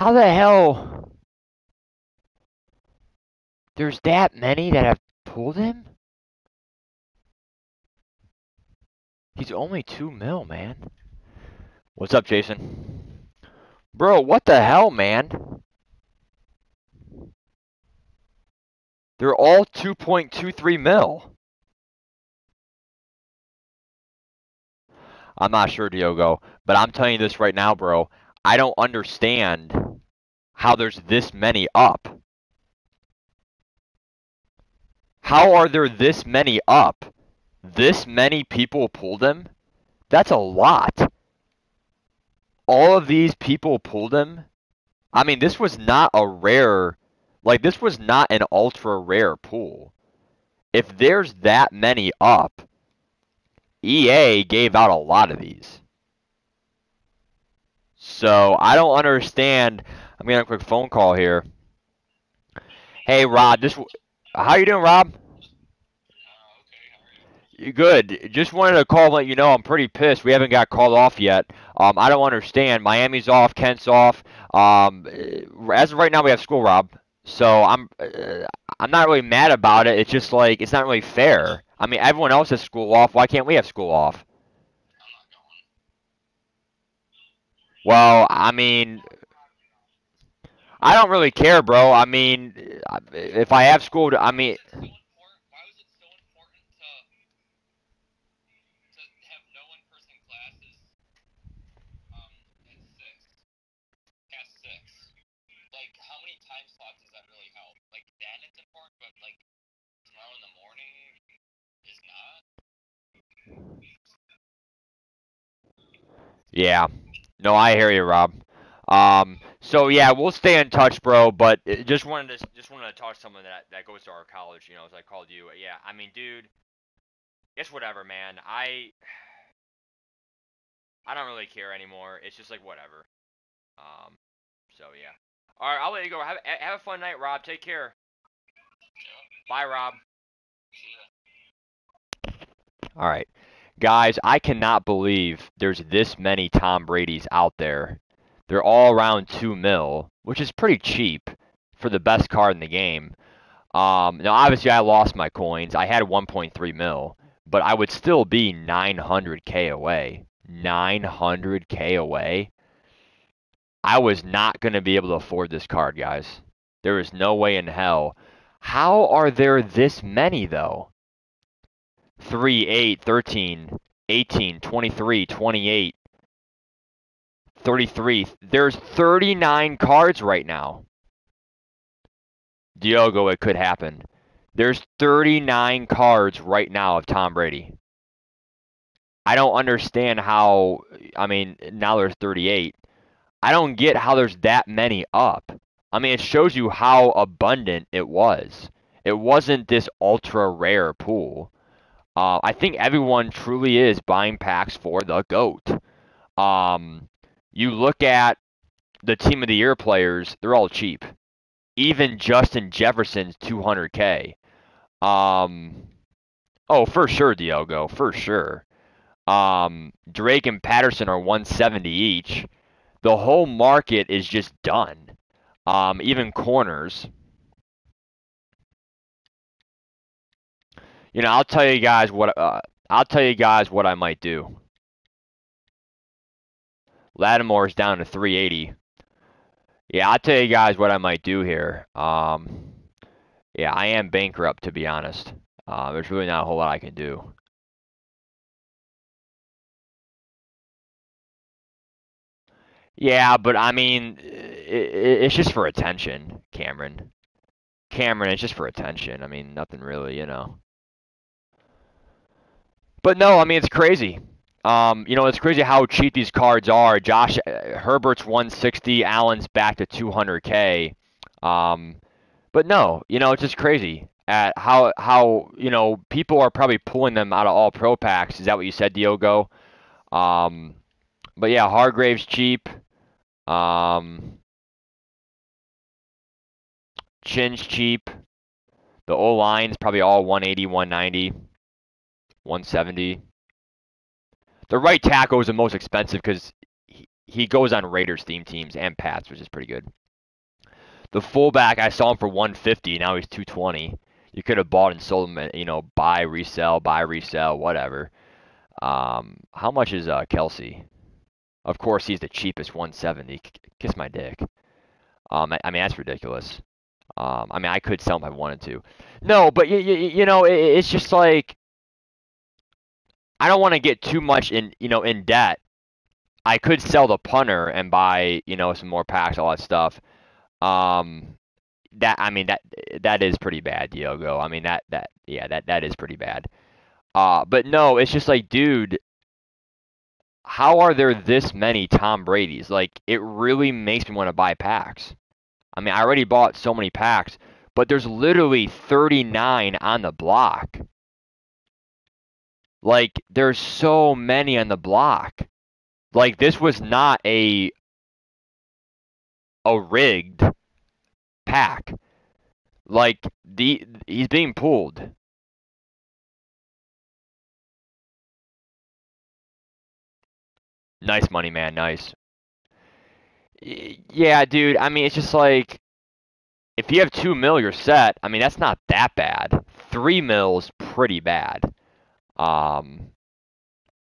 How the hell? There's that many that have pulled him? He's only two mil, man. What's up, Jason? Bro, what the hell, man? They're all 2.23 mil. I'm not sure, Diogo, but I'm telling you this right now, bro. I don't understand how there's this many up. How are there this many up? This many people pulled him? That's a lot. All of these people pulled him? I mean, this was not a rare, like, this was not an ultra rare pool. If there's that many up, EA gave out a lot of these. So I don't understand. I'm getting a quick phone call here. Hey Rob, this how you doing, Rob? Good? Just wanted to call and let you know I'm pretty pissed. We haven't got called off yet. Um, I don't understand. Miami's off, Kent's off. Um, as of right now, we have school, Rob. So I'm uh, I'm not really mad about it. It's just like it's not really fair. I mean, everyone else has school off. Why can't we have school off? Well, I mean, I don't really care, bro. I mean, if I have school, I mean. Yeah. No, I hear you, Rob. Um, so yeah, we'll stay in touch, bro. But just wanted to just wanted to talk to someone that that goes to our college. You know, as I called you. Yeah, I mean, dude, it's whatever, man. I I don't really care anymore. It's just like whatever. Um, so yeah. All right, I'll let you go. Have have a fun night, Rob. Take care. Bye, Rob. All right. Guys, I cannot believe there's this many Tom Brady's out there. They're all around 2 mil, which is pretty cheap for the best card in the game. Um, now, obviously, I lost my coins. I had 1.3 mil, but I would still be 900k away. 900k away. I was not going to be able to afford this card, guys. There is no way in hell. How are there this many, though? 3, 8, 13, 18, 23, 28, 33. There's 39 cards right now. Diogo, it could happen. There's 39 cards right now of Tom Brady. I don't understand how, I mean, now there's 38. I don't get how there's that many up. I mean, it shows you how abundant it was. It wasn't this ultra rare pool. Uh, I think everyone truly is buying packs for the GOAT. Um, you look at the team of the year players, they're all cheap. Even Justin Jefferson's 200K. Um, oh, for sure, Diogo, for sure. Um, Drake and Patterson are 170 each. The whole market is just done. Um, even corners. You know, I'll tell you guys what uh, I'll tell you guys what I might do. Lattimore's down to 380. Yeah, I'll tell you guys what I might do here. Um, yeah, I am bankrupt to be honest. Uh, there's really not a whole lot I can do. Yeah, but I mean, it, it's just for attention, Cameron. Cameron, it's just for attention. I mean, nothing really, you know. But no, I mean it's crazy. Um, you know, it's crazy how cheap these cards are. Josh uh, Herbert's 160, Allen's back to 200k. Um, but no, you know, it's just crazy at how how you know people are probably pulling them out of all pro packs. Is that what you said, Diogo? Um, but yeah, Hargrave's cheap. Um, Chinn's cheap. The O line's probably all 180, 190. 170. The right tackle is the most expensive because he, he goes on Raiders theme teams and Pats, which is pretty good. The fullback, I saw him for 150. Now he's 220. You could have bought and sold him, you know, buy, resell, buy, resell, whatever. Um, how much is uh, Kelce? Of course, he's the cheapest, 170. Kiss my dick. Um, I, I mean, that's ridiculous. Um, I mean, I could sell him if I wanted to. No, but you, you, you know, it, it's just like I don't want to get too much in, you know, in debt. I could sell the punter and buy, you know, some more packs, all that stuff. Um, that I mean that that is pretty bad, Diogo. I mean that that yeah that that is pretty bad. Uh, but no, it's just like, dude, how are there this many Tom Brady's? Like, it really makes me want to buy packs. I mean, I already bought so many packs, but there's literally 39 on the block. Like, there's so many on the block. Like, this was not a a rigged pack. Like the he's being pulled. Nice money, man. Nice. Yeah, dude. I mean, it's just like if you have two mil, you're set. I mean, that's not that bad. Three mils, pretty bad. Um,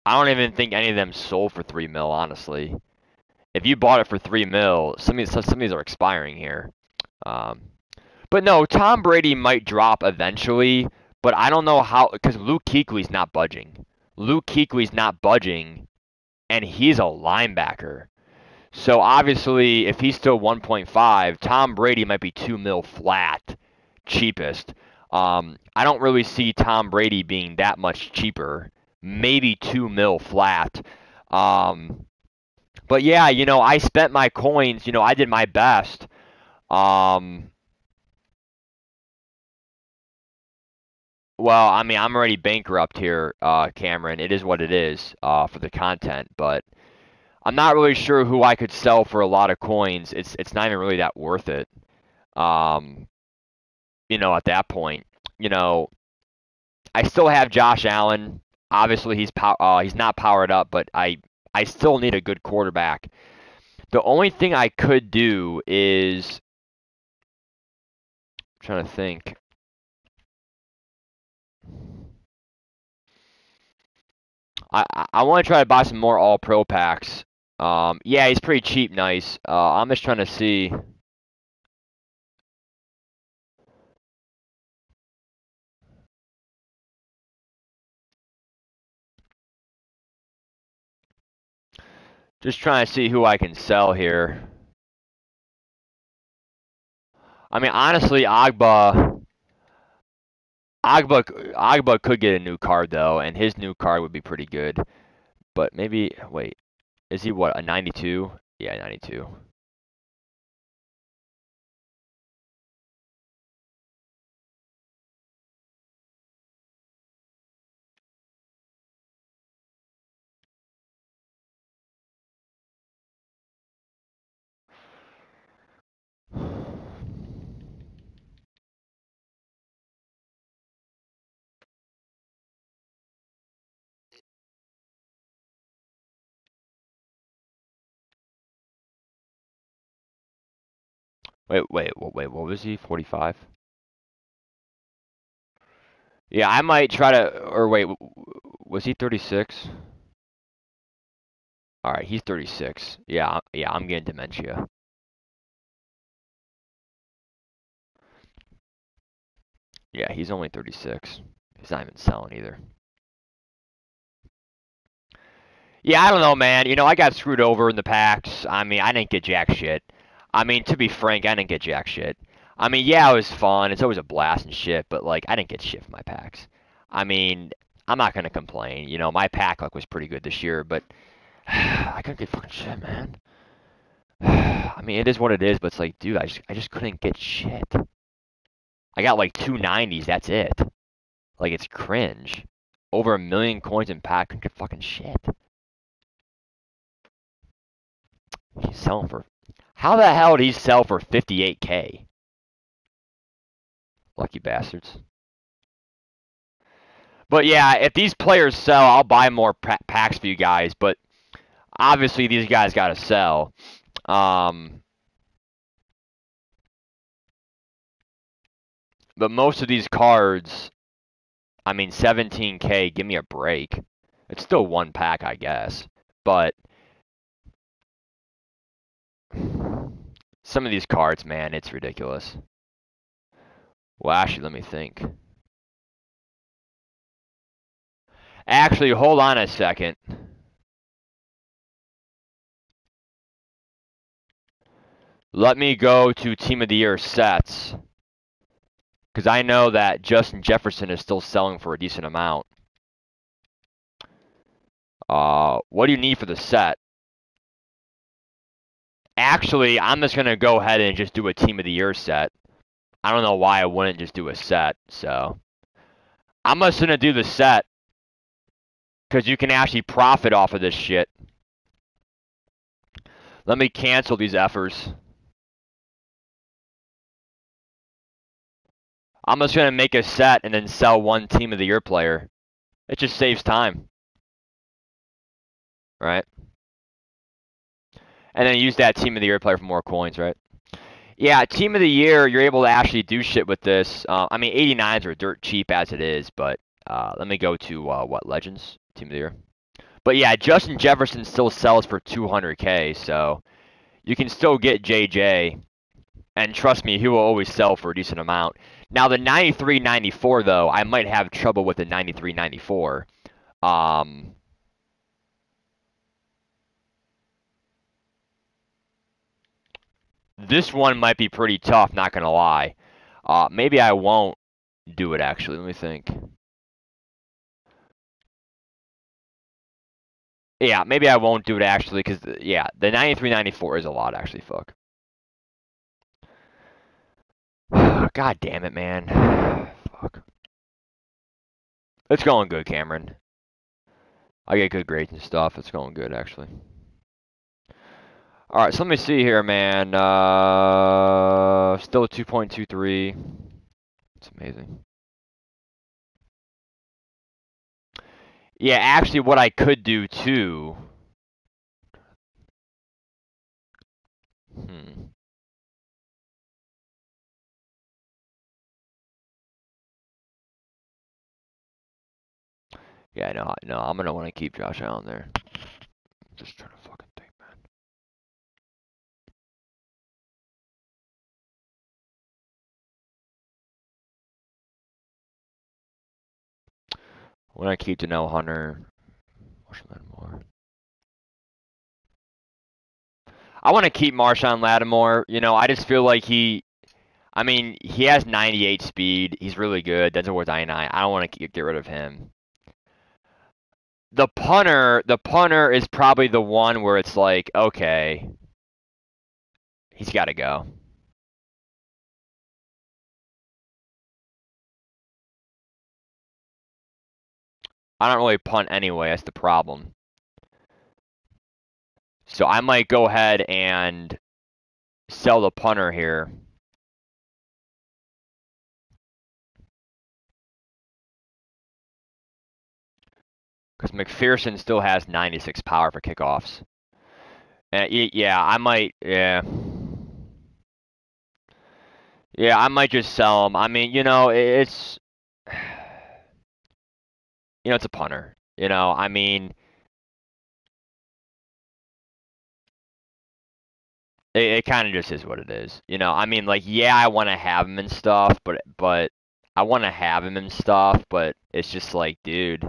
I don't even think any of them sold for three mil, honestly. If you bought it for three mil, some of these, some of these are expiring here. Um, but no, Tom Brady might drop eventually, but I don't know how because Luke Kuechly's not budging. Luke Kuechly's not budging, and he's a linebacker. So obviously, if he's still 1.5, Tom Brady might be two mil flat, cheapest. Um, I don't really see Tom Brady being that much cheaper. Maybe two mil flat. Um, but yeah, you know, I spent my coins. You know, I did my best. Um, well, I mean, I'm already bankrupt here, uh, Cameron. It is what it is uh, for the content, but I'm not really sure who I could sell for a lot of coins. It's it's not even really that worth it. Um, you know, at that point, you know, I still have Josh Allen. Obviously, he's pow- uh, he's not powered up, but I I still need a good quarterback. The only thing I could do is I'm trying to think. I I want to try to buy some more All Pro packs. Um, yeah, he's pretty cheap, nice. Uh, I'm just trying to see. Just trying to see who I can sell here. I mean, honestly, Ogbah, Ogbah, Ogbah could get a new card though, and his new card would be pretty good. But maybe wait, is he what a 92? Yeah, 92. Wait, wait, wait, what was he? 45? Yeah, I might try to, or wait, was he 36? All right, he's 36. Yeah, yeah, I'm getting dementia. Yeah, he's only 36. He's not even selling either. Yeah, I don't know, man. You know, I got screwed over in the packs. I mean, I didn't get jack shit. I mean, to be frank, I didn't get jack shit. I mean, yeah, it was fun. It's always a blast and shit, but like, I didn't get shit my packs. I mean, I'm not gonna complain. You know, my pack luck was pretty good this year, but I couldn't get fucking shit, man. I mean, it is what it is, but it's like, dude, I just, I just couldn't get shit. I got like two nineties. That's it. Like, it's cringe. Over a million coins in pack, couldn't get fucking shit. He's selling for how the hell did he sell for 58k? Lucky bastards. But yeah, if these players sell, I'll buy more packs for you guys. But obviously these guys got to sell. Um, but most of these cards, I mean, 17k, give me a break. It's still one pack, I guess, but some of these cards, man, it's ridiculous. Well, actually, let me think. Actually, hold on a second. Let me go to Team of the Year sets. Because I know that Justin Jefferson is still selling for a decent amount. Uh, what do you need for the set? Actually, I'm just going to go ahead and just do a Team of the Year set. I don't know why I wouldn't just do a set, so. I'm just going to do the set. Because you can actually profit off of this shit. Let me cancel these efforts. I'm just going to make a set and then sell one team of the year player. It just saves time. Right? And then use that team of the year player for more coins, right? Yeah, team of the year, you're able to actually do shit with this. Uh, I mean, 89s are dirt cheap as it is, but uh, let me go to uh, what Legends team of the year. But yeah, Justin Jefferson still sells for 200k, so you can still get JJ, and trust me, he will always sell for a decent amount. Now the 93.94 though, I might have trouble with the 93.94. Um, This one might be pretty tough, not gonna lie. Uh, maybe I won't do it actually. Let me think. Yeah, maybe I won't do it actually, because yeah, the 9394 is a lot actually. Fuck. God damn it, man. Fuck. It's going good, Cameron. I get good grades and stuff. It's going good actually. All right, so let me see here, man. Uh, still 2.23. It's amazing. Yeah, actually, what I could do too. Hmm. Yeah, no, no, I'm gonna want to keep Josh Allen there. Just trying to When I keep Danielle Hunter, Marshon Lattimore. I want to keep Marshon Lattimore. You know, I just feel like he. I mean, he has 98 speed. He's really good. Denzel Ward's 99. I don't want to get rid of him. The punter, the punter is probably the one where it's like, okay, he's got to go. I don't really punt anyway. That's the problem. So I might go ahead and sell the punter here. Because McPherson still has 96 power for kickoffs. And yeah, I might, yeah. Yeah, I might just sell him. I mean, you know, it's you know, it's a punter. You know, I mean, it, it kind of just is what it is. You know, I mean, like, yeah, I want to have him and stuff, but but I want to have him and stuff, but it's just like, dude,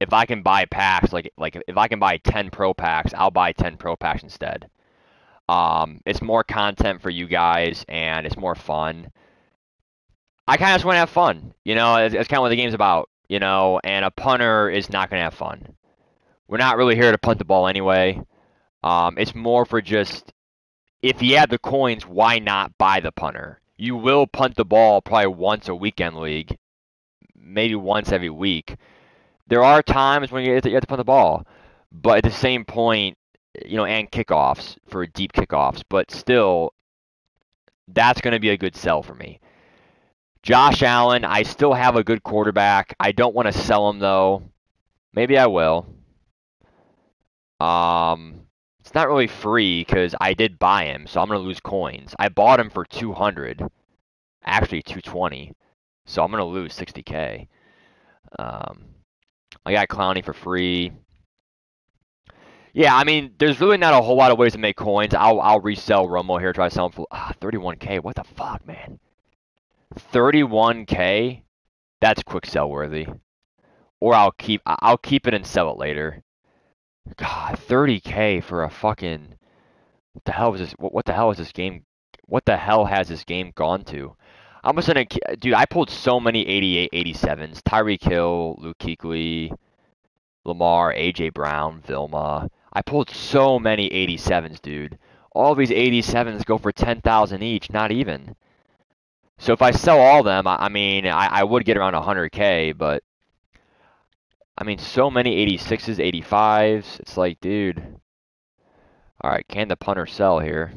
if I can buy packs, like like if I can buy 10 pro packs, I'll buy 10 pro packs instead. Um, it's more content for you guys, and it's more fun. I kind of just want to have fun. You know, it's, it's kind of what the game's about you know, and a punter is not going to have fun. We're not really here to punt the ball anyway. Um, it's more for just if you have the coins, why not buy the punter? You will punt the ball probably once a weekend league, maybe once every week. There are times when you have to, punt the ball, but at the same point, you know, and kickoffs for deep kickoffs, but still, that's going to be a good sell for me. Josh Allen, I still have a good quarterback. I don't want to sell him though. Maybe I will. Um, it's not really free because I did buy him, so I'm gonna lose coins. I bought him for 200, actually 220, so I'm gonna lose 60k. Um, I got Clowney for free. Yeah, I mean, there's really not a whole lot of ways to make coins. I'll I'll resell Romo here, try to sell him for ah, 31k. What the fuck, man? 31k? That's quick sell worthy. Or I'll keep I'll keep it and sell it later. God, 30k for a fucking what the hell was this? What, the hell is this game? What the hell has this game gone to? I'm just gonna, dude. I pulled so many 88, 87s. Tyreek Hill, Luke Kuechly, Lamar, AJ Brown, Vilma. I pulled so many 87s, dude. All these 87s go for 10,000 each, not even. So if I sell all them, I, I mean, I, I would get around 100k, but I mean, so many 86s, 85s. It's like, dude. All right, can the punter sell here?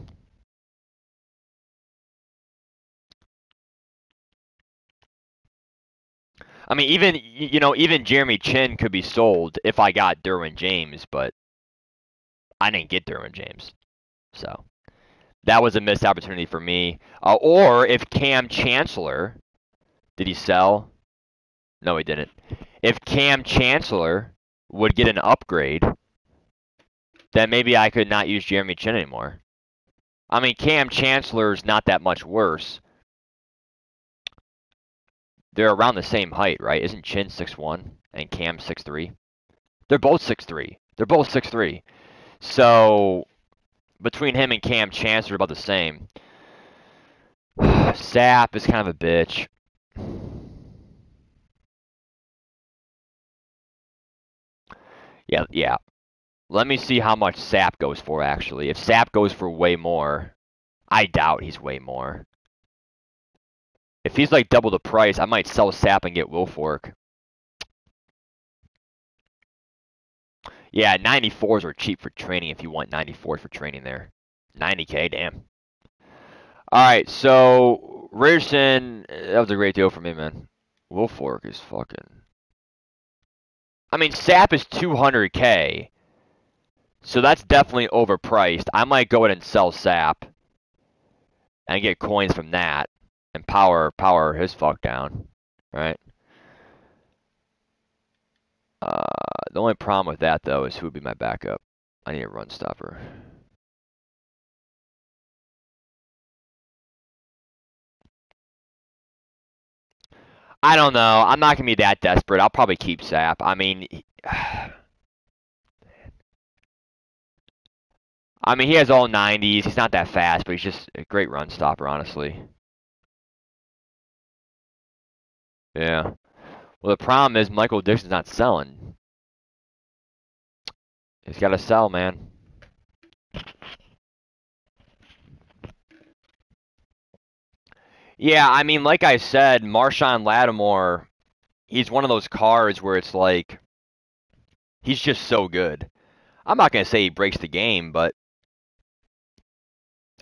I mean, even you know, even Jeremy Chinn could be sold if I got Derwin James, but I didn't get Derwin James, so that was a missed opportunity for me. Uh, or if Kam Chancellor, did he sell? No, he didn't. If Kam Chancellor would get an upgrade, then maybe I could not use Jeremy Chinn anymore. I mean, Kam Chancellor's not that much worse. They're around the same height, right? Isn't Chinn six one and Cam six three? They're both six three. They're both six three. So between him and Cam Chance are about the same. Sapp is kind of a bitch. Yeah, yeah. Let me see how much Sapp goes for, actually. If Sapp goes for way more, I doubt he's way more. If he's like double the price, I might sell Sapp and get Wilfork. Yeah, 94s are cheap for training if you want 94s for training there. 90k, damn. Alright, so Richardson, that was a great deal for me, man. Wilfork is fucking. I mean, Sapp is 200k. So that's definitely overpriced. I might go ahead and sell Sapp and get coins from that and power power his fuck down, right? Uh, the only problem with that though is who would be my backup. I need a run stopper. I don't know. I'm not gonna be that desperate. I'll probably keep Sapp. I mean, I mean he has all 90s. He's not that fast, but he's just a great run stopper, honestly. Yeah. Well, the problem is Michael Dixon's not selling. He's got to sell, man. Yeah, I mean, like I said, Marshon Lattimore, he's one of those cards where it's like, he's just so good. I'm not going to say he breaks the game, but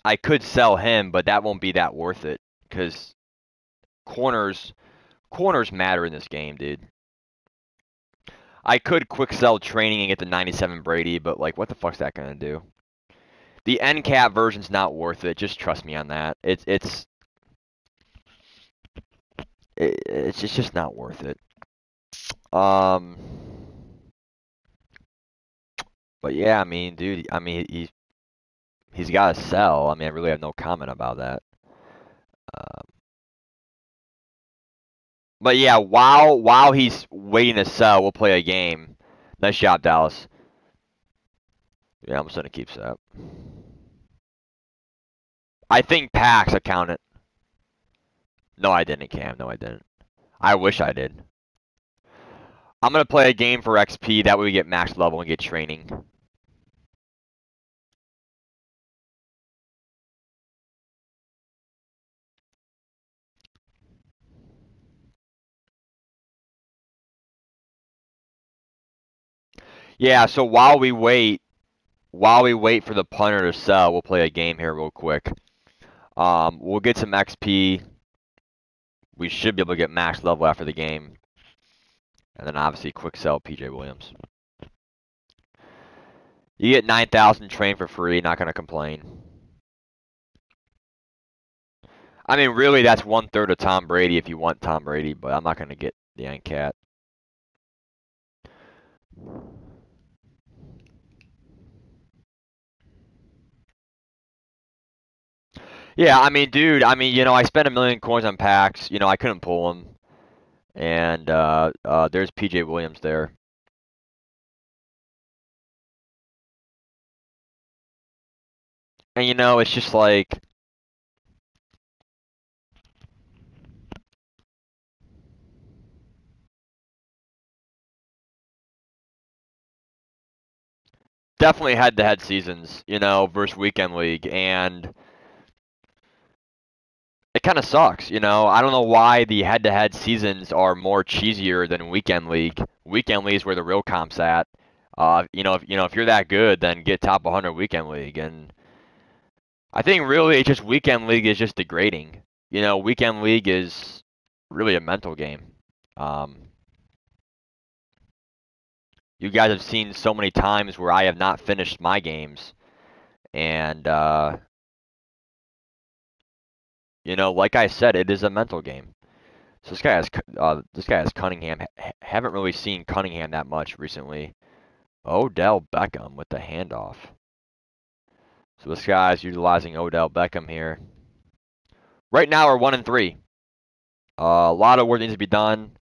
I could sell him, but that won't be that worth it because corners corners matter in this game, dude. I could quick sell training and get the 97 Brady, but like, what the fuck's that gonna do? The end cap version's not worth it. Just trust me on that. It's it's it's just, just not worth it. Um, but yeah, I mean, dude, I mean, he's he's got to sell. I mean, I really have no comment about that. Um, but yeah, while while he's waiting to sell, we'll play a game. Nice job, Dallas. Yeah, I'm just gonna keep that. I think Pax accounted. No, I didn't, Cam. No, I didn't. I wish I did. I'm gonna play a game for XP. That way we get max level and get training. Yeah, so while we wait, while we wait for the punter to sell, we'll play a game here real quick. Um, we'll get some XP. We should be able to get max level after the game. And then obviously quick sell PJ Williams. You get 9,000 train for free, not going to complain. I mean, really, that's one third of Tom Brady if you want Tom Brady, but I'm not going to get the NCAT. Yeah, I mean, dude, I mean, you know, I spent a million coins on packs. You know, I couldn't pull them. And uh, uh, there's PJ Williams there. And you know, it's just like definitely head-to-head seasons, you know, versus weekend league, and it kind of sucks, you know. I don't know why the head-to-head seasons are more cheesier than weekend league. Weekend league is where the real comps at. Uh, you know, if you know if you're that good, then get top 100 weekend league, and I think really it's just weekend league is just degrading. You know, weekend league is really a mental game. Um, you guys have seen so many times where I have not finished my games, and uh, you know, like I said, it is a mental game. So this guy has uh, this guy has Cunningham. H haven't really seen Cunningham that much recently. Odell Beckham with the handoff. So this guy's utilizing Odell Beckham here. Right now we're one and three. Uh, a lot of work needs to be done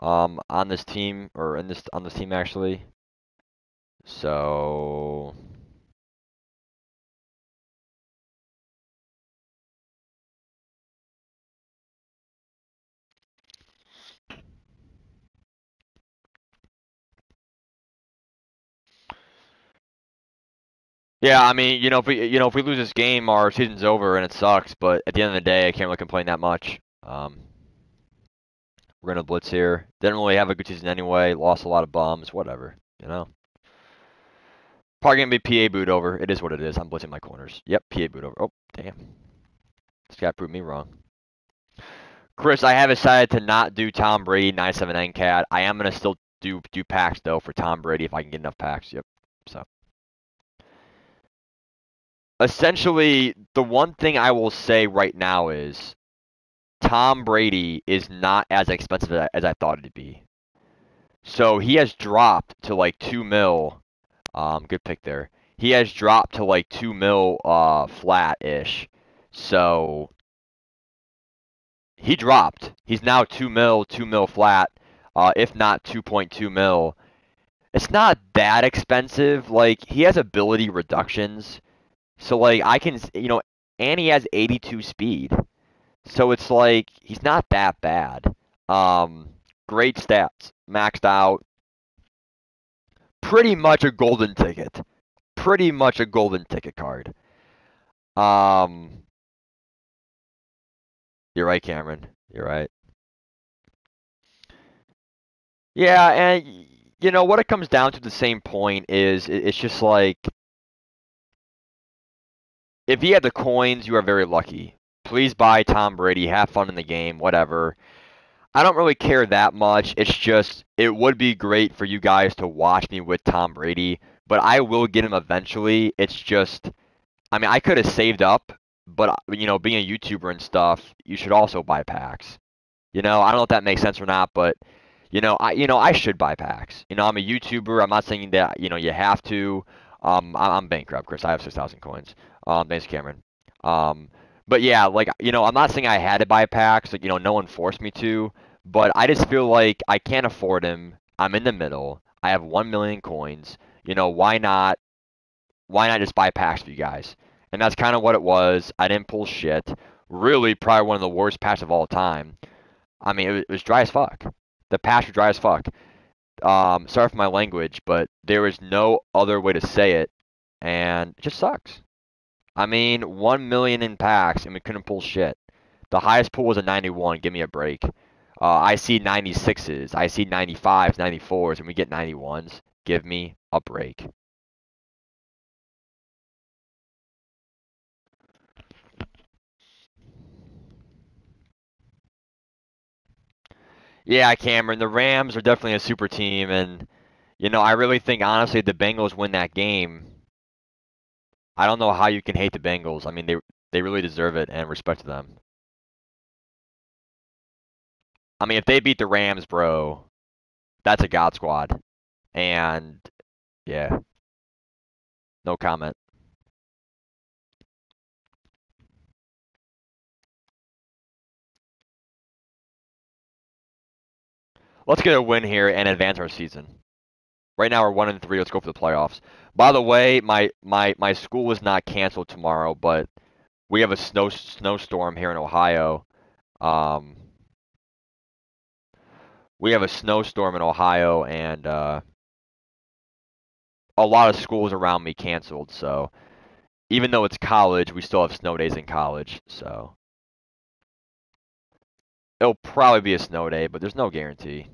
um, on this team or in this on this team actually. So Yeah, I mean, you know, if we you know if we lose this game, our season's over and it sucks. But at the end of the day, I can't really complain that much. Um, we're gonna blitz here. Didn't really have a good season anyway. Lost a lot of bums. Whatever, you know. Probably gonna be PA boot over. It is what it is. I'm blitzing my corners. Yep, PA boot over. Oh, damn. This guy proved me wrong. Chris, I have decided to not do Tom Brady 97 NCAT. I am gonna still do do packs though for Tom Brady if I can get enough packs. Yep. So essentially, the one thing I will say right now is Tom Brady is not as expensive as I thought it'd be. So he has dropped to like two mil. Um, good pick there. He has dropped to like two mil uh flat ish. So he dropped. He's now two mil, two mil flat, uh, if not two point two mil. It's not that expensive. Like he has ability reductions. So like I can, you know, and he has 82 speed. So it's like he's not that bad. Um, great stats, maxed out. Pretty much a golden ticket. Pretty much a golden ticket card. Um, you're right, Cameron. You're right. Yeah, and you know what it comes down to the same point is it's just like if you have the coins, you are very lucky. Please buy Tom Brady, have fun in the game, whatever. I don't really care that much. It's just it would be great for you guys to watch me with Tom Brady, but I will get him eventually. It's just I mean, I could have saved up, but you know, being a YouTuber and stuff, you should also buy packs. You know, I don't know if that makes sense or not, but you know, I you know, I should buy packs. You know, I'm a YouTuber. I'm not saying that, you know, you have to. Um, I'm bankrupt, Chris. I have 6,000 coins. Um, thanks, Cameron. Um, but yeah, like you know, I'm not saying I had to buy packs. Like you know, no one forced me to. But I just feel like I can't afford him. I'm in the middle. I have one million coins. You know, why not? Why not just buy packs for you guys? And that's kind of what it was. I didn't pull shit. Really, probably one of the worst packs of all time. I mean, it was, it was dry as fuck. The packs were dry as fuck. Um, sorry for my language, but there is no other way to say it, and it just sucks. I mean, one million in packs, and we couldn't pull shit. The highest pull was a 91. Give me a break. Uh, I see 96s. I see 95s, 94s, and we get 91s. Give me a break. Yeah, Cameron. The Rams are definitely a super team, and You know, I really think honestly the Bengals win that game. I don't know how you can hate the Bengals. I mean, they they really deserve it and respect to them. I mean, if they beat the Rams, bro, that's a God squad. And yeah. No comment. Let's get a win here and advance our season. Right now we're one and three. Let's go for the playoffs. By the way, my my my school is not canceled tomorrow, but we have a snow snowstorm here in Ohio. Um, we have a snowstorm in Ohio, and uh, a lot of schools around me canceled. So even though it's college, we still have snow days in college. So it'll probably be a snow day, but there's no guarantee.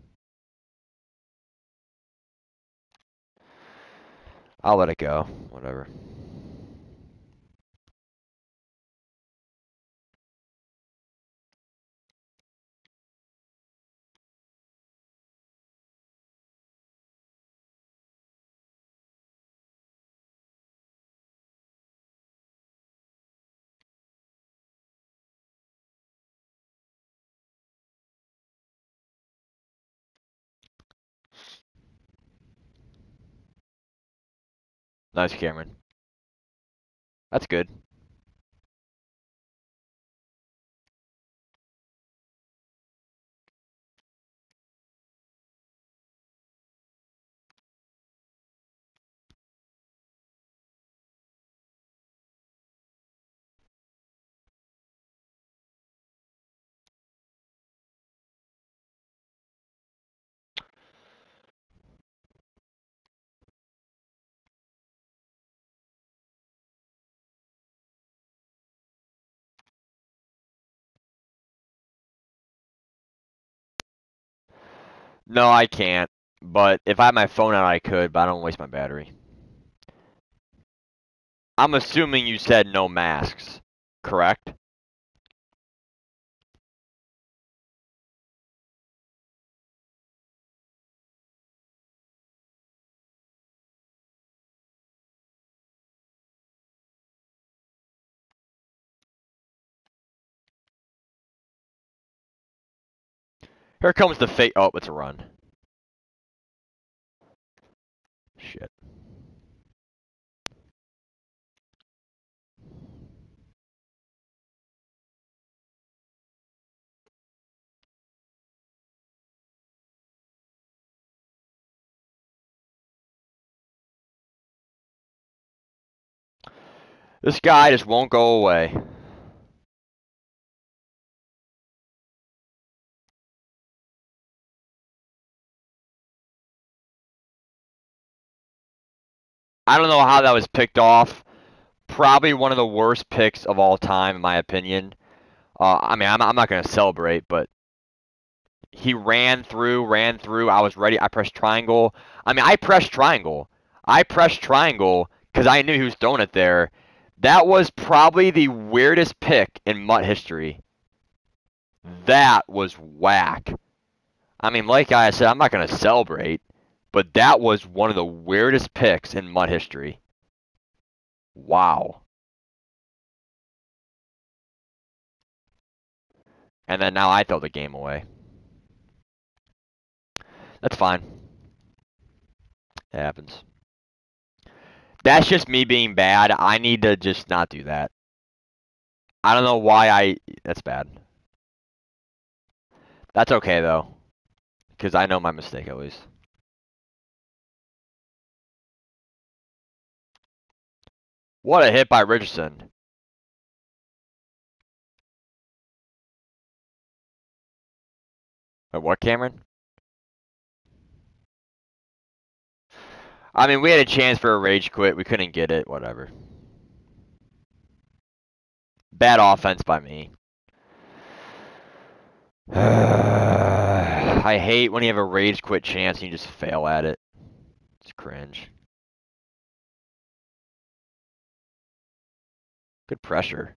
I'll let it go. Whatever. Nice, Cameron. That's good. No, I can't. But if I had my phone out, I could, but I don't waste my battery. I'm assuming you said no masks, correct? Here comes the fate. Oh, it's a run. Shit. This guy just won't go away. I don't know how that was picked off. Probably one of the worst picks of all time, in my opinion. Uh, I mean, I'm, I'm not going to celebrate, but he ran through, ran through. I was ready. I pressed triangle. I mean, I pressed triangle. I pressed triangle because I knew he was throwing it there. That was probably the weirdest pick in MUT history. That was whack. I mean, like I said, I'm not going to celebrate. But that was one of the weirdest picks in MUT history. Wow. And then now I throw the game away. That's fine. It happens. That's just me being bad. I need to just not do that. I don't know why I... That's bad. That's okay, though. Because I know my mistake, at least. What a hit by Richardson. Wait, what, Cameron? I mean, we had a chance for a rage quit. We couldn't get it. Whatever. Bad offense by me. I hate when you have a rage quit chance and you just fail at it. It's cringe. Good pressure.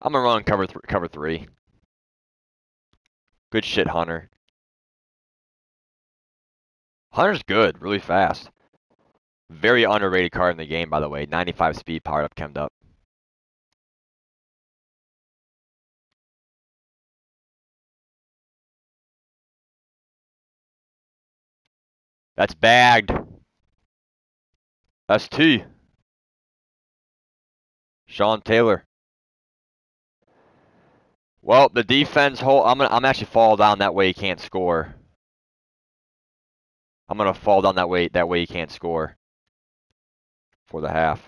I'm gonna run cover th- cover three. Good shit, Hunter. Hunter's good, really fast. Very underrated card in the game, by the way. 95 speed, powered up, chemmed up. That's bagged. That's T. Sean Taylor. Well, the defense hold. I'm gonna. I'm actually fall down that way he can't score. I'm gonna fall down that way. That way he can't score. For the half.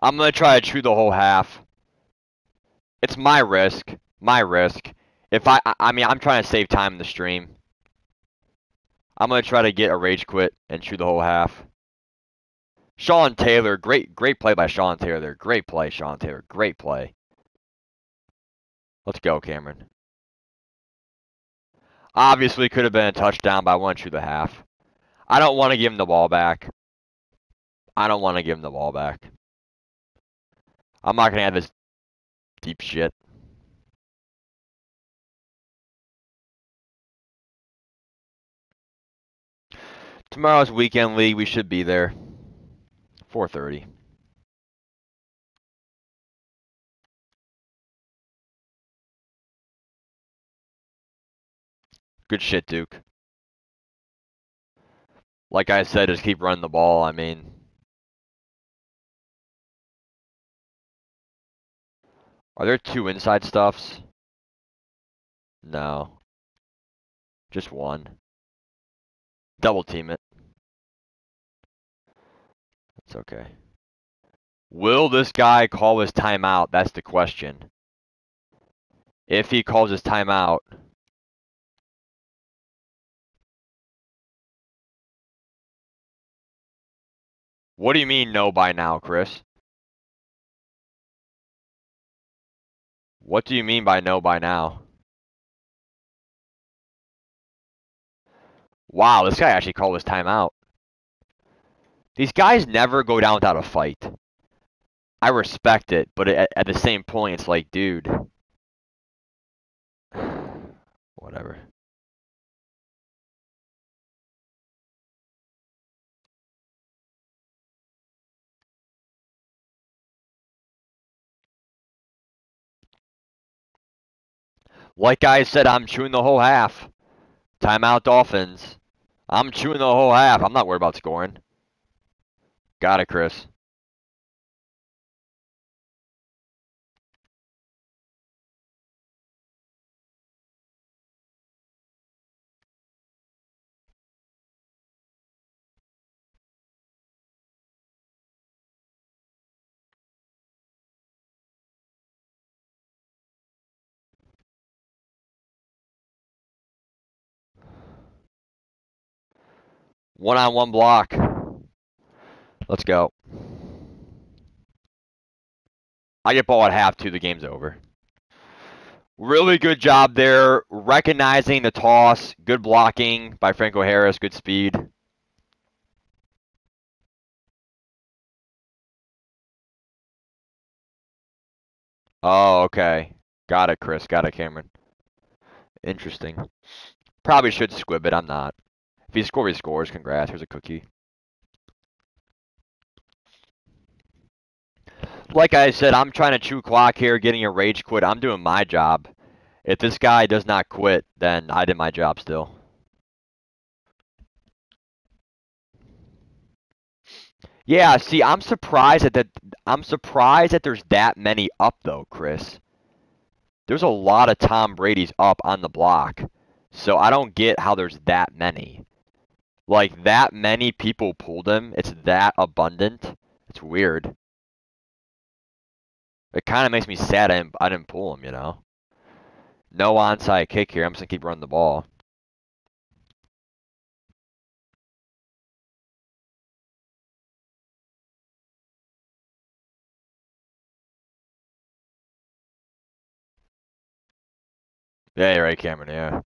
I'm gonna try to chew the whole half. It's my risk. My risk. If I, I mean, I'm trying to save time in the stream. I'm gonna try to get a rage quit and chew the whole half. Sean Taylor, great, great play by Sean Taylor. Great play, Sean Taylor. Great play. Let's go, Cameron. Obviously, could have been a touchdown, but I want to chew the half. I don't want to give him the ball back. I don't want to give him the ball back. I'm not gonna have this deep shit. Tomorrow's weekend league, we should be there. 4:30. Good shit, Duke. Like I said, just keep running the ball. I mean, are there two inside stuffs? No. Just one. Double team it. It's okay. Will this guy call his timeout? That's the question. If he calls his timeout, what do you mean no by now, Chris? What do you mean by no by now? Wow, this guy actually called his timeout. These guys never go down without a fight. I respect it, but at, at the same point, it's like, dude. Whatever. Like I said, I'm chewing the whole half. Timeout Dolphins. I'm chewing the whole half. I'm not worried about scoring. Got it, Chris. One on one block. Let's go. I get ball at half two, the game's over. Really good job there, recognizing the toss. Good blocking by Franco Harris, good speed. Oh, okay. Got it, Chris. Got it, Cameron. Interesting. Probably should squib it. I'm not. If he scores, he scores. Congrats. Here's a cookie. Like I said, I'm trying to chew clock here, getting a rage quit. I'm doing my job. If this guy does not quit, then I did my job still. Yeah, see, I'm surprised that, that I'm surprised that there's that many up though, Chris. There's a lot of Tom Brady's up on the block. So I don't get how there's that many. Like that many people pulled him. It's that abundant. It's weird. It kind of makes me sad I didn't, I didn't pull him, you know. No onside kick here. I'm just gonna keep running the ball. Yeah, you're right, Cameron. Yeah.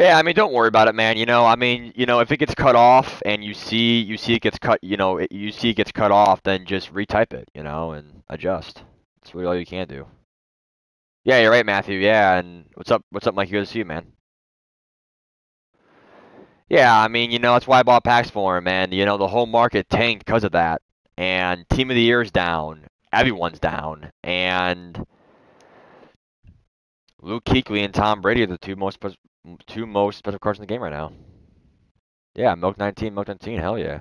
Yeah, I mean, don't worry about it, man. You know, I mean, you know, if it gets cut off and you see you see it gets cut, you know, it, you see it gets cut off, then just retype it, you know, and adjust. That's really all you can do. Yeah, you're right, Matthew. Yeah, and what's up? What's up, Mike? Good to see you, man. Yeah, I mean, you know, that's why I bought packs for him, man. You know, the whole market tanked because of that, and Team of the Year's down, everyone's down, and Luke Kuechly and Tom Brady are the two most two most special cards in the game right now. Yeah, Milk 19, Milk 19, hell yeah.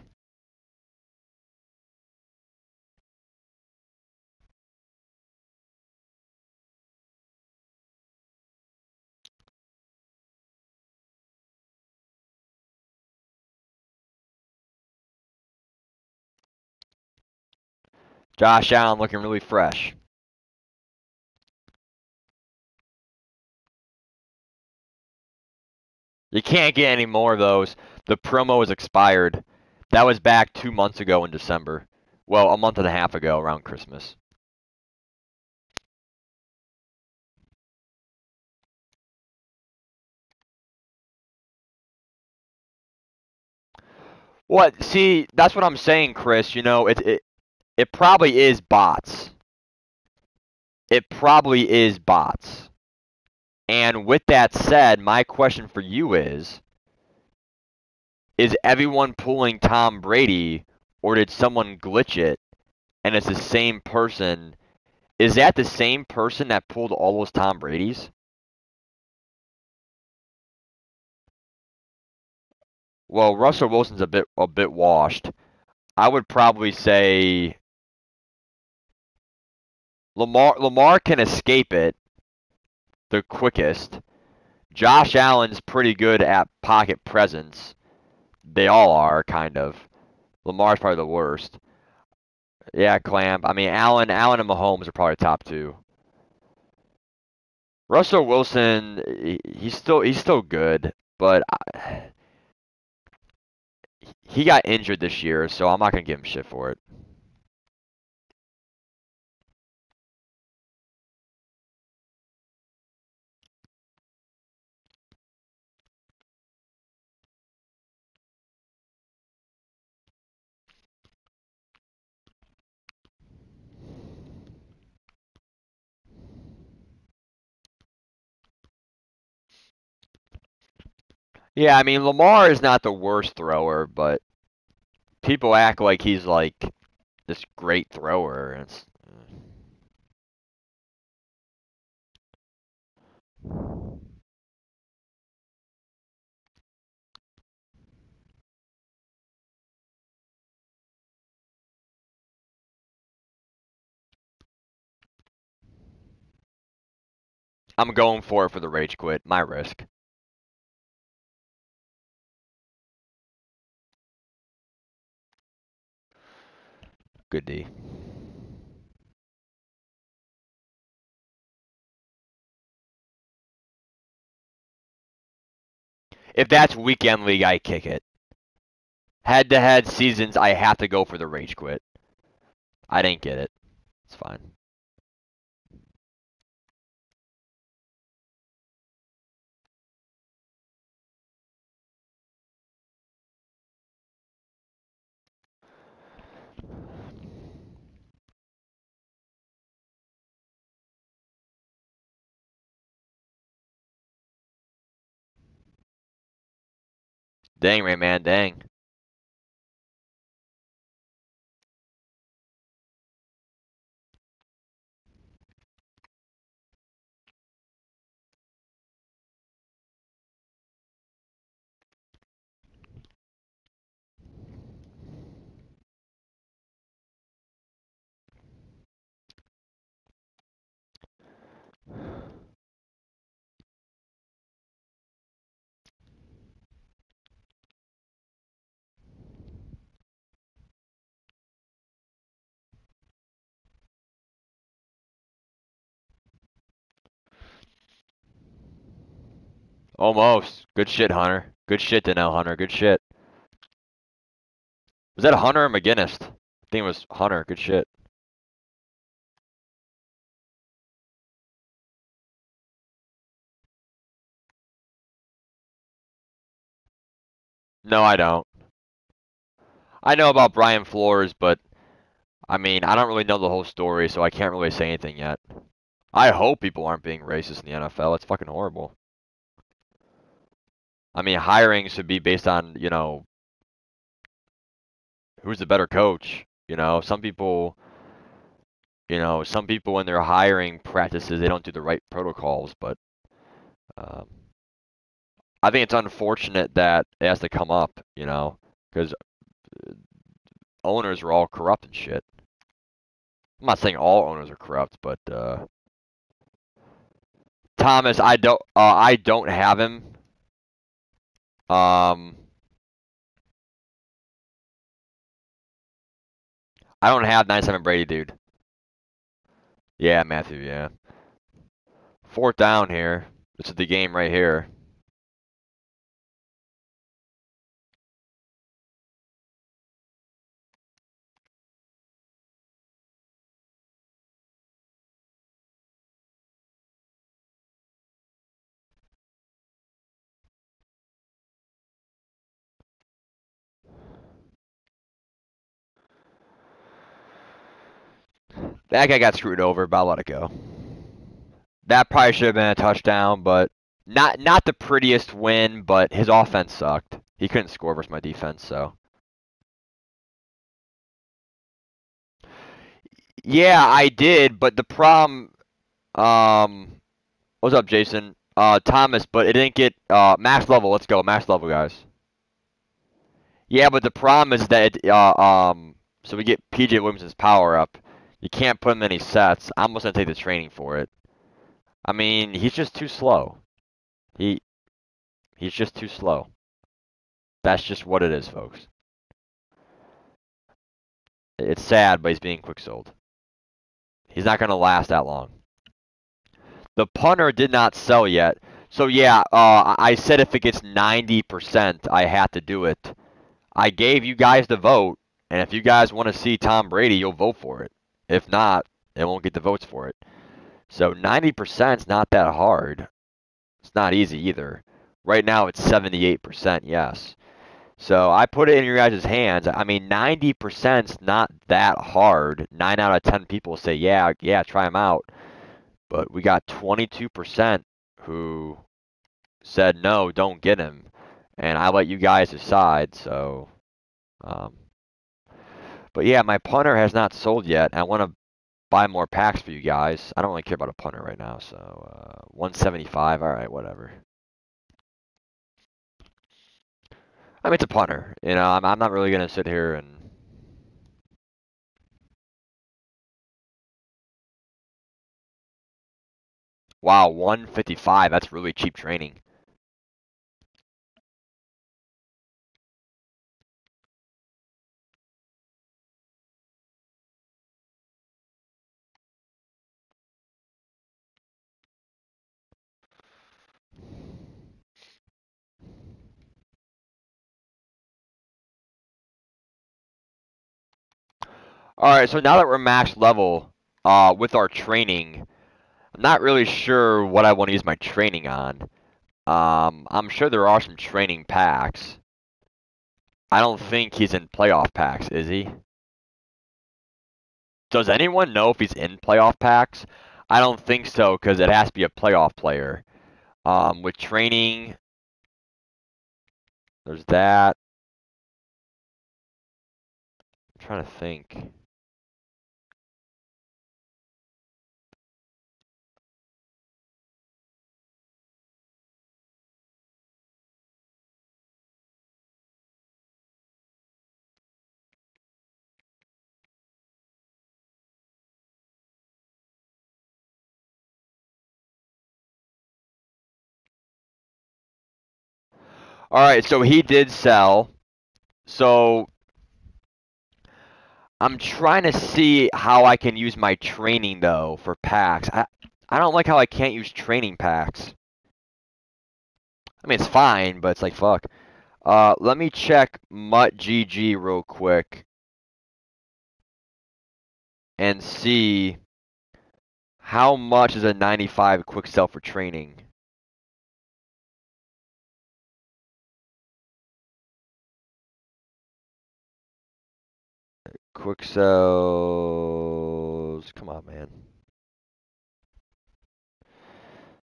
Josh Allen looking really fresh. You can't get any more of those. The promo is expired. That was back two months ago in December. Well, a month and a half ago around Christmas. What? See, that's what I'm saying, Chris. You know, it it it probably is bots. It probably is bots. And with that said, my question for you is is everyone pulling Tom Brady or did someone glitch it and it's the same person? Is that the same person that pulled all those Tom Brady's? Well, Russell Wilson's a bit a bit washed. I would probably say Lamar Lamar can escape it the quickest. Josh Allen's pretty good at pocket presence. They all are kind of. Lamar's probably the worst. Yeah, Clamp. I mean, Allen, Allen and Mahomes are probably top two. Russell Wilson, he- he's still he's still good, but I, he got injured this year, so I'm not gonna give him shit for it. Yeah, I mean Lamar is not the worst thrower, but people act like he's like this great thrower. It's, I'm going for it for the rage quit. My risk. Good D. If that's weekend league, I kick it. Head to head seasons, I have to go for the rage quit. I didn't get it. It's fine. Dang, Ray man, dang. Almost. Good shit, Hunter. Good shit, Danielle Hunter. Good shit. Was that Hunter or McGinnis? I think it was Hunter. Good shit. No, I don't. I know about Brian Flores, but I mean, I don't really know the whole story, so I can't really say anything yet. I hope people aren't being racist in the NFL. It's fucking horrible. I mean, hiring should be based on, you know, who's the better coach. You know, some people, you know, some people when they're hiring practices, they don't do the right protocols. But um, I think it's unfortunate that it has to come up. You know, because owners are all corrupt and shit. I'm not saying all owners are corrupt, but uh, Thomas, I don't, uh, I don't have him. Um, I don't have 97 Brady, dude. Yeah, Matthew, yeah. Fourth down here. This is the game right here. That guy got screwed over, but I'll let it go. That probably should have been a touchdown, but not not the prettiest win, but his offense sucked. He couldn't score versus my defense, so. Yeah, I did, but the problem um what's up, Jason? Uh Thomas, but it didn't get uh max level. Let's go, max level, guys. Yeah, but the problem is that it, uh, um so we get PJ Williamson's power up. You can't put him in any sets. I'm just gonna take the training for it. I mean, he's just too slow. He he's just too slow. That's just what it is, folks. It's sad, but he's being quick sold. He's not gonna last that long. The punter did not sell yet. So yeah, uh, I said if it gets 90%, I have to do it. I gave you guys the vote, and if you guys want to see Tom Brady, you'll vote for it. If not, it won't get the votes for it. So 90% is not that hard. It's not easy either. Right now it's 78%, yes. So I put it in your guys' hands. I mean, 90% is not that hard. 9 out of 10 people say, yeah, yeah, try them out. But we got 22% who said, no, don't get him. And I let you guys decide, so. Um, but yeah, my punter has not sold yet. I want to buy more packs for you guys. I don't really care about a punter right now, so uh, 175. All right, whatever. I mean, it's a punter. You know, I'm, I'm not really gonna sit here and. Wow, 155. That's really cheap training. All right, so now that we're max level uh, with our training, I'm not really sure what I want to use my training on. Um, I'm sure there are some training packs. I don't think he's in playoff packs, is he? Does anyone know if he's in playoff packs? I don't think so because it has to be a playoff player. Um, with training, there's that. I'm trying to think. All right, so he did sell. So I'm trying to see how I can use my training though for packs. I I don't like how I can't use training packs. I mean, it's fine, but it's like fuck. Uh, let me check MUT GG real quick and see how much is a 95 quick sell for training. Quick sells. Come on, man.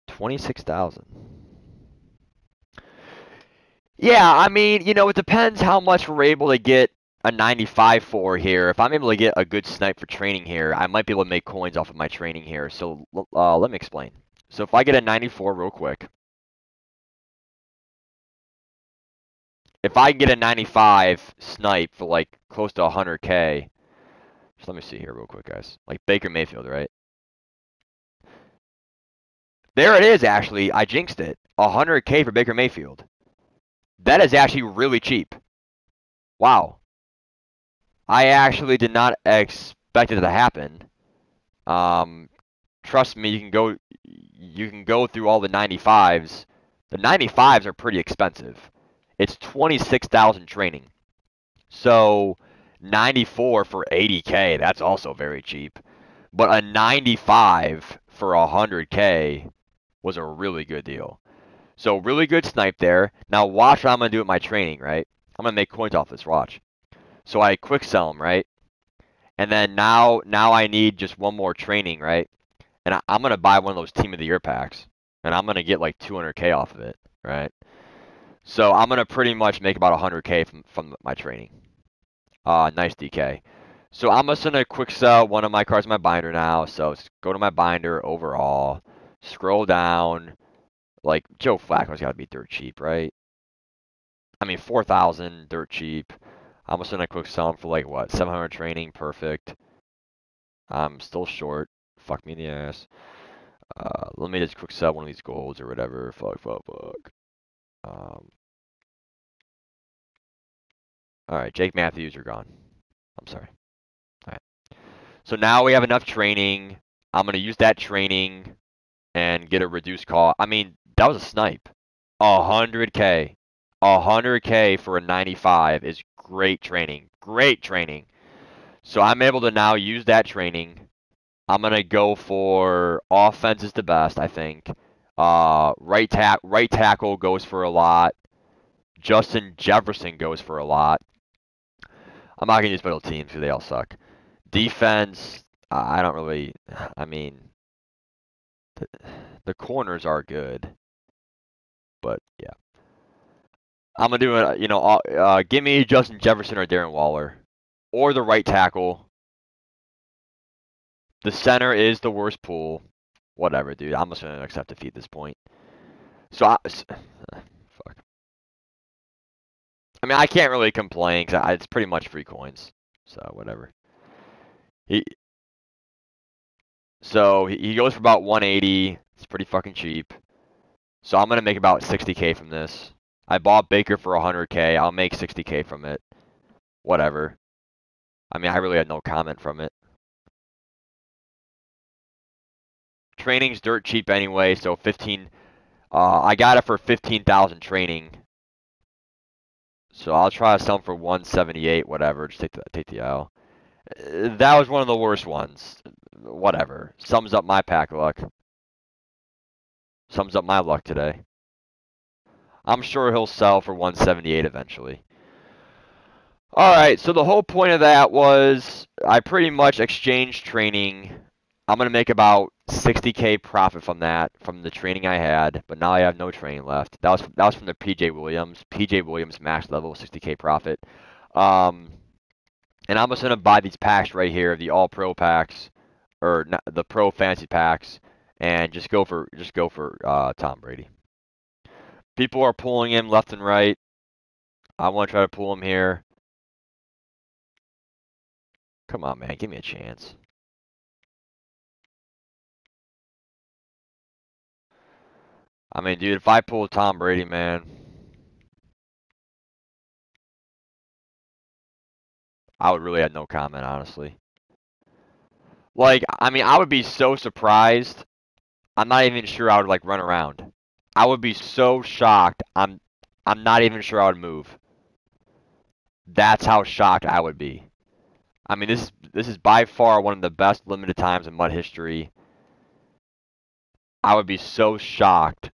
26,000. Yeah, I mean, you know, it depends how much we're able to get a 95 for here. If I'm able to get a good snipe for training here, I might be able to make coins off of my training here. So uh, let me explain. So if I get a 94 real quick, if I get a 95 snipe for like close to 100k, just let me see here real quick, guys. Like Baker Mayfield, right? There it is, actually. I jinxed it. 100k for Baker Mayfield. That is actually really cheap. Wow. I actually did not expect it to happen. Um, trust me, you can go you can go through all the 95s. The 95s are pretty expensive. It's 26,000 training. So 94 for 80k, that's also very cheap. But a 95 for 100k was a really good deal. So really good snipe there. Now watch what I'm going to do with my training, right? I'm going to make coins off this, watch. So I quick sell them, right? And then now now I need just one more training, right? And I, am going to buy one of those Team of the Year packs. And I'm going to get like 200k off of it, right? So I'm going to pretty much make about 100k from, from my training. Uh, nice DK. So I'm just to quick sell one of my cards in my binder now. So go to my binder overall. Scroll down. Like, Joe Flacco's got to be dirt cheap, right? I mean, 4,000, dirt cheap. I'm just to quick sell him for like, what, 700 training? Perfect. I'm still short. Fuck me in the ass. Uh, let me just quick sell one of these golds or whatever. Fuck, fuck, fuck. Um, all right, Jake Matthews, you're gone. I'm sorry. All right. So now we have enough training. I'm going to use that training and get a reduced call. I mean, that was a snipe. 100K. 100K for a 95 is great training. Great training. So I'm able to now use that training. I'm going to go for offense is the best, I think. Uh, right, ta- right tackle goes for a lot. Justin Jefferson goes for a lot. I'm not gonna use middle teams because they all suck. Defense, I don't really. I mean, the, the corners are good, but yeah. I'm gonna do it. You know, uh, uh, give me Justin Jefferson or Darren Waller, or the right tackle. The center is the worst pool. Whatever, dude. I'm just gonna accept defeat at this point. So I, I mean, I can't really complain because it's pretty much free coins. So whatever. He so he goes for about 180. It's pretty fucking cheap. So I'm gonna make about 60k from this. I bought Baker for 100k. I'll make 60k from it. Whatever. I mean, I really had no comment from it. Training's dirt cheap anyway, so 15. Uh, I got it for 15,000 training. So I'll try to sell for 178, whatever. Just take the take the L. That was one of the worst ones. Whatever. Sums up my pack luck. Sums up my luck today. I'm sure he'll sell for 178 eventually. Alright, so the whole point of that was I pretty much exchanged training I'm gonna make about 60k profit from that from the training I had, but now I have no training left. That was that was from the PJ Williams. PJ Williams max level 60k profit. Um, and I'm just gonna buy these packs right here, the All Pro packs or not, the Pro Fantasy packs, and just go for just go for uh, Tom Brady. People are pulling him left and right. I want to try to pull him here. Come on, man, give me a chance. I mean, dude, if I pull Tom Brady, man, I would really have no comment, honestly. Like, I mean, I would be so surprised. I'm not even sure I would like run around. I would be so shocked. I'm I'm not even sure I would move. That's how shocked I would be. I mean, this this is by far one of the best limited times in MUT history. I would be so shocked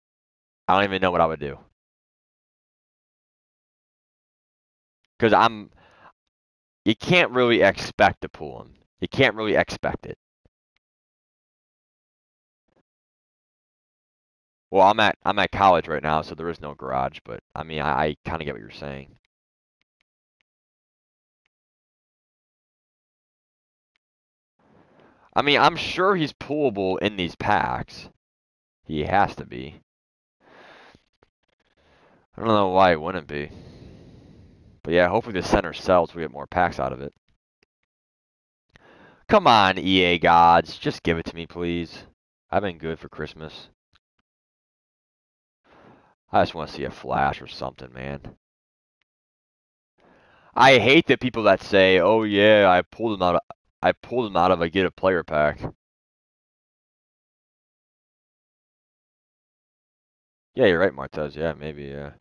I don't even know what I would do. Because I'm, you can't really expect to pull him. You can't really expect it. Well, I'm at I'm at college right now, so there is no garage. But I mean, I, I kind of get what you're saying. I mean, I'm sure he's pullable in these packs. He has to be. I don't know why it wouldn't be. But yeah, hopefully the center sells. We get more packs out of it. Come on, EA gods. Just give it to me, please. I've been good for Christmas. I just want to see a flash or something, man. I hate the people that say, "Oh yeah, I pulled him out. Of, I pulled him out of a get a player pack." Yeah, you're right, Martez. Yeah, maybe. Yeah.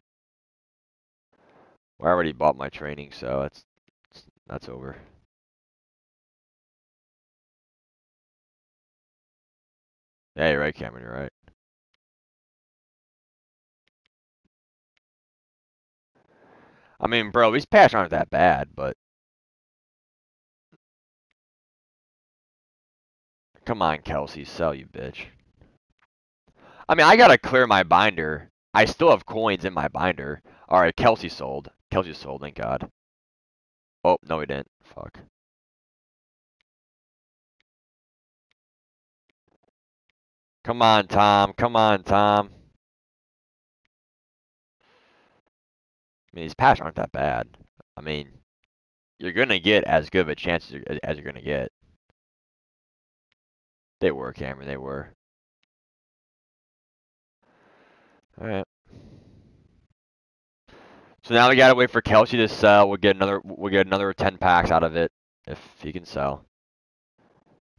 Well, I already bought my training, so that's that's over. Yeah, you're right, Cameron. You're right. I mean, bro, these patches aren't that bad, but come on, Kelce, sell you bitch. I mean, I gotta clear my binder. I still have coins in my binder. All right, Kelce sold. Kelce sold. Thank God. Oh no, he didn't. Fuck. Come on, Tom. Come on, Tom. I mean, these patches aren't that bad. I mean, you're gonna get as good of a chance as you're, as you're gonna get. They were, Cameron. They were. All right. So now we gotta wait for Kelce to sell. We'll get another. We'll get another ten packs out of it if he can sell.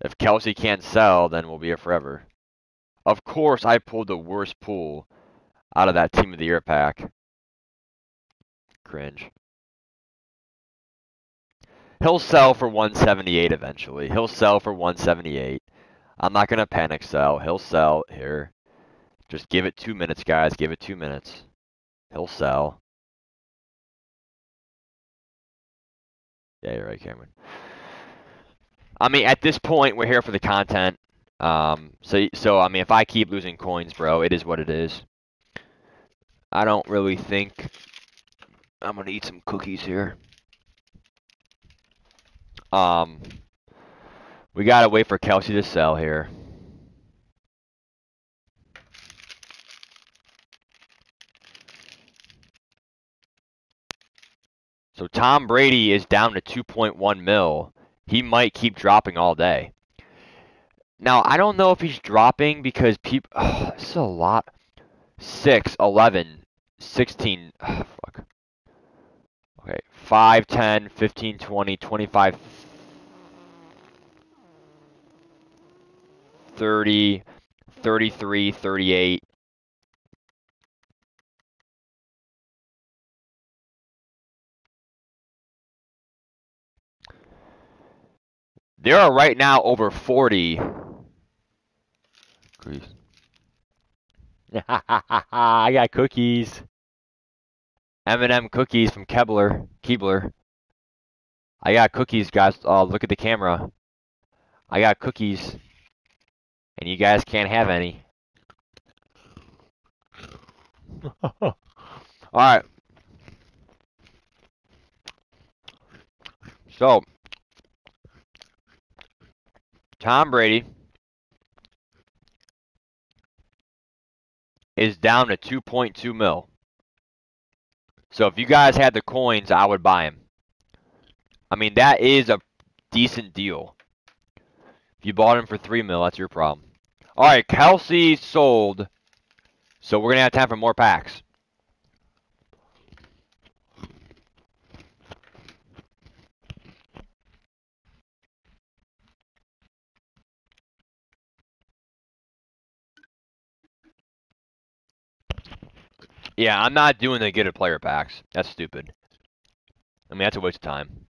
If Kelce can't sell, then we'll be here forever. Of course, I pulled the worst pull out of that Team of the Year pack. Cringe. He'll sell for 178 eventually. He'll sell for 178. I'm not going to panic sell. He'll sell here. Just give it two minutes, guys. Give it two minutes. He'll sell. Yeah, you're right, Cameron. I mean, at this point, we're here for the content. Um, so, so I mean, if I keep losing coins, bro, it is what it is. I don't really think I'm gonna eat some cookies here. Um, we gotta wait for Kelce to sell here. So Tom Brady is down to 2.1 mil. He might keep dropping all day. Now, I don't know if he's dropping because people. Oh, this is a lot. 6, 11, 16. Oh, fuck. Okay. 5, 10, 15, 20, 25, 30, 33, 38. There are right now over 40 Cookies. I got cookies. M&M cookies from Kebler. Keebler. I got cookies, guys. Oh, look at the camera. I got cookies. And you guys can't have any. Alright. So, Tom Brady is down to 2.2 mil. So if you guys had the coins, I would buy him. I mean, that is a decent deal. If you bought him for 3 mil, that's your problem. All right, Kelce sold. So we're going to have time for more packs. Yeah, I'm not doing the get a player packs. That's stupid. I mean, that's a waste of time.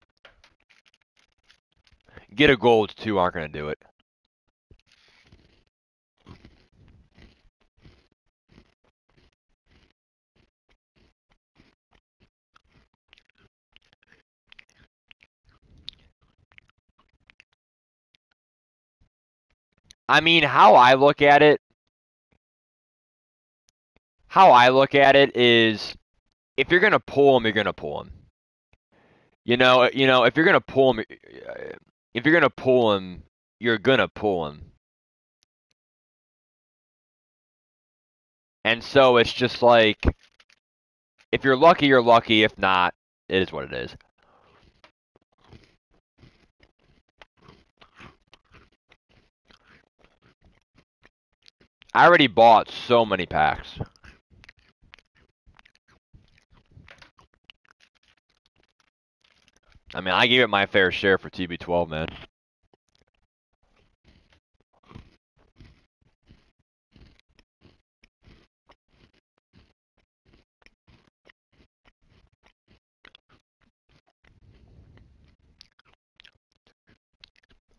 Get a gold too aren't going to do it. I mean, how I look at it, how I look at it is, if you're gonna pull him, you're gonna pull him. You know, uh, you know, if you're gonna pull him, uh, if you're gonna pull him, you're gonna pull him. And so it's just like, if you're lucky, you're lucky. If not, it is what it is. I already bought so many packs. I mean, I gave it my fair share for TB12, man.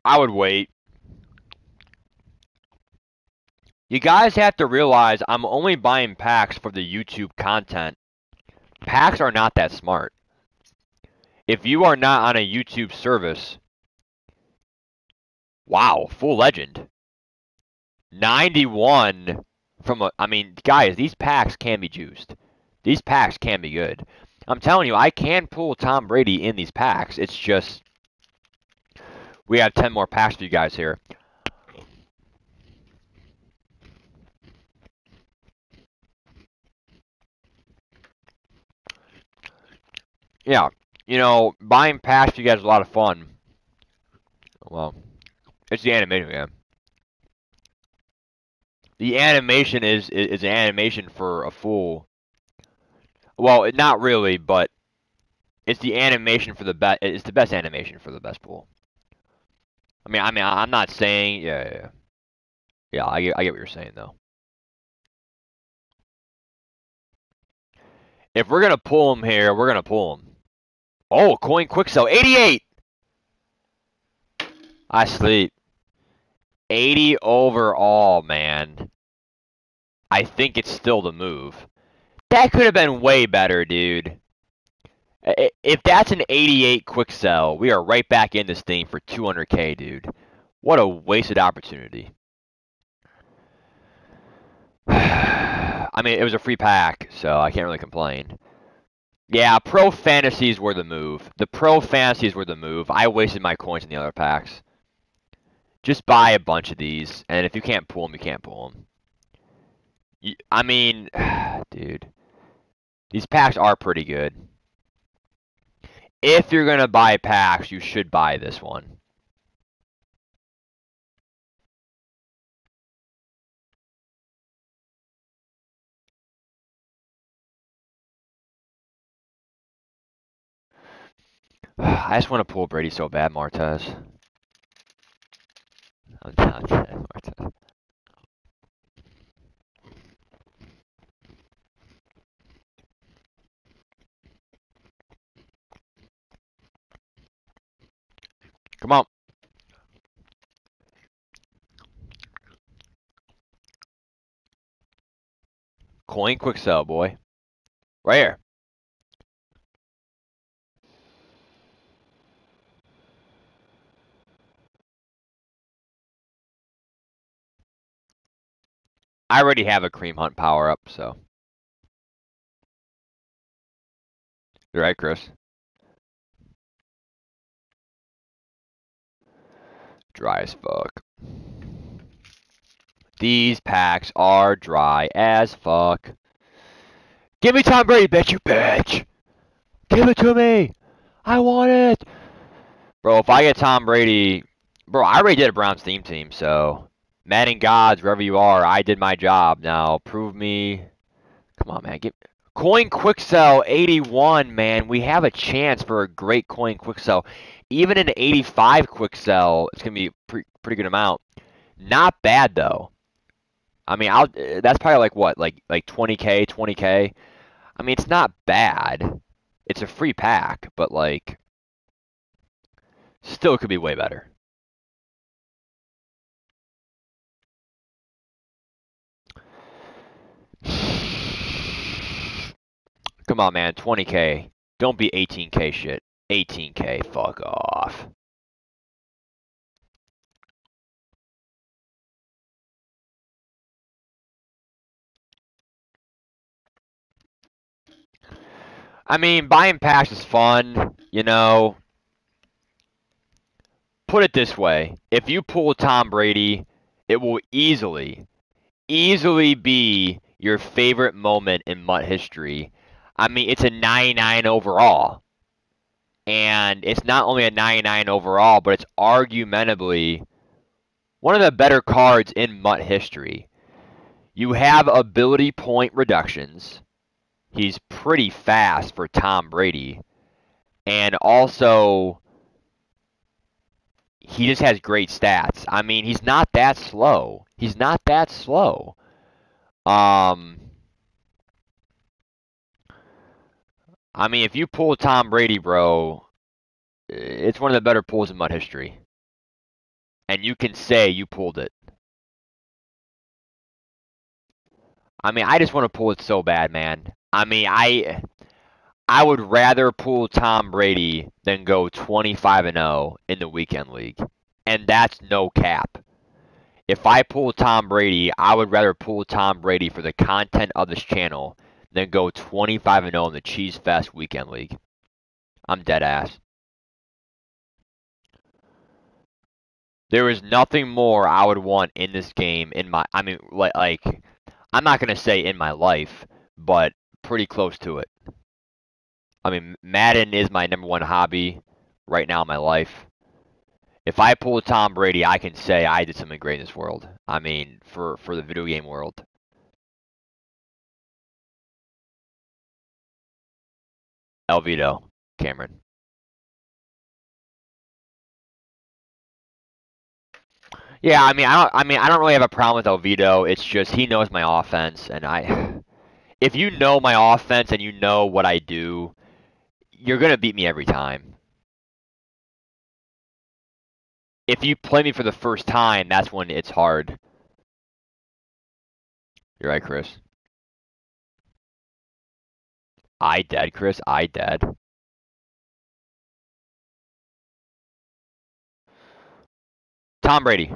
I would wait. You guys have to realize I'm only buying packs for the YouTube content. Packs are not that smart. If you are not on a YouTube service, wow, full legend. 91 from a, I mean, guys, these packs can be juiced. These packs can be good. I'm telling you, I can pull Tom Brady in these packs. It's just, we have 10 more packs for you guys here. Yeah, you know, buying packs you guys a lot of fun. Well, it's the animation, man. The animation is, is, is an animation for a fool. Well, not really, but it's the animation for the best. It's the best animation for the best pool. I mean, I mean, I'm not saying, yeah, yeah, yeah. Yeah, I get, I get what you're saying though. If we're gonna pull him here, we're gonna pull him. Oh, coin quick sell, 88. I sleep. 80 overall, man. I think it's still the move. That could have been way better, dude. If that's an 88 quick sell, we are right back in this thing for 200k, dude. What a wasted opportunity. I mean, it was a free pack, so I can't really complain. Yeah, pro fantasies were the move. The pro fantasies were the move. I wasted my coins in the other packs. Just buy a bunch of these, and if you can't pull them, you can't pull them. I mean, dude, these packs are pretty good. If you're going to buy packs, you should buy this one. I just want to pull Brady so bad, Martez. I'm down, Martez. Come on. Coin quick sell, boy. Right here. I already have a Kareem Hunt power up, so. You're right, Chris. Dry as fuck. These packs are dry as fuck. Give me Tom Brady, bitch, you bitch! Give it to me! I want it! Bro, if I get Tom Brady... Bro, I already did a Browns theme team, so... Madden gods, wherever you are, I did my job. Now, prove me... Come on, man. Get... Coin quick sell 81, man. We have a chance for a great coin quick sell even an 85 quick sell, it's gonna be pre- pretty good amount. Not bad though. I mean, I'll that's probably like what, like like 20k, 20k. I mean, it's not bad. It's a free pack, but like, still could be way better. Come on, man, 20k. Don't be 18k shit. 18k, fuck off. I mean, buying packs is fun, you know. Put it this way if you pull Tom Brady, it will easily, easily be your favorite moment in MUT history I mean, it's a 99 overall. And it's not only a 99 overall, but it's argumentably one of the better cards in MUT history. You have ability point reductions. He's pretty fast for Tom Brady. And also, he just has great stats. I mean, he's not that slow. He's not that slow. Um, I mean, if you pull Tom Brady, bro, it's one of the better pulls in MUT history. And you can say you pulled it. I mean, I just want to pull it so bad, man. I mean, I I would rather pull Tom Brady than go 25 and 0 in the weekend league. And that's no cap. If I pull Tom Brady, I would rather pull Tom Brady for the content of this channel than go 25 and 0 in the Cheese Fest weekend league. I'm dead ass. There is nothing more I would want in this game in my I mean like like I'm not going to say in my life, but pretty close to it. I mean, Madden is my number one hobby right now in my life. If I pull Tom Brady, I can say I did something great in this world. I mean, for, for the video game world. Elvito, Cameron. Yeah, I mean, I don't. I mean, I don't really have a problem with Elvito. It's just he knows my offense, and I. If you know my offense and you know what I do, you're gonna beat me every time. If you play me for the first time, that's when it's hard. You're right, Chris. I dead, Chris. I dead. Tom Brady.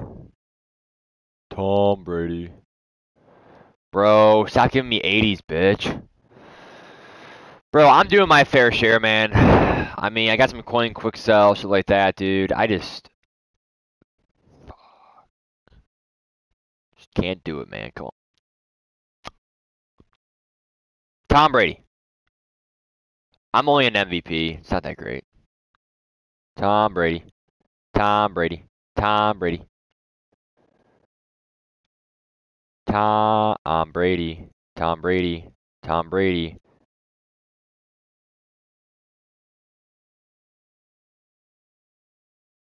Tom Brady. Bro, stop giving me 80s, bitch. Bro, I'm doing my fair share, man. I mean, I got some coin quick sell, shit like that, dude. I just... Just can't do it, man. Come on. Tom Brady. I'm only an MVP. It's not that great. Tom Brady. Tom Brady. Tom Brady. Tom Brady. Tom Brady. Tom Brady.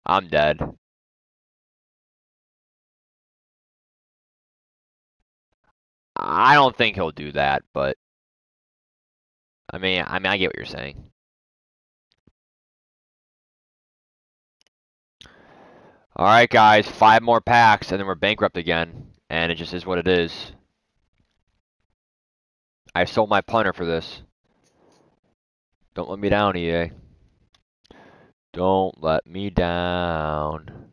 I'm dead. I don't think he'll do that, but I mean, I mean, I get what you're saying. All right, guys, five more packs, and then we're bankrupt again, and it just is what it is. I sold my punter for this. Don't let me down, EA. Don't let me down.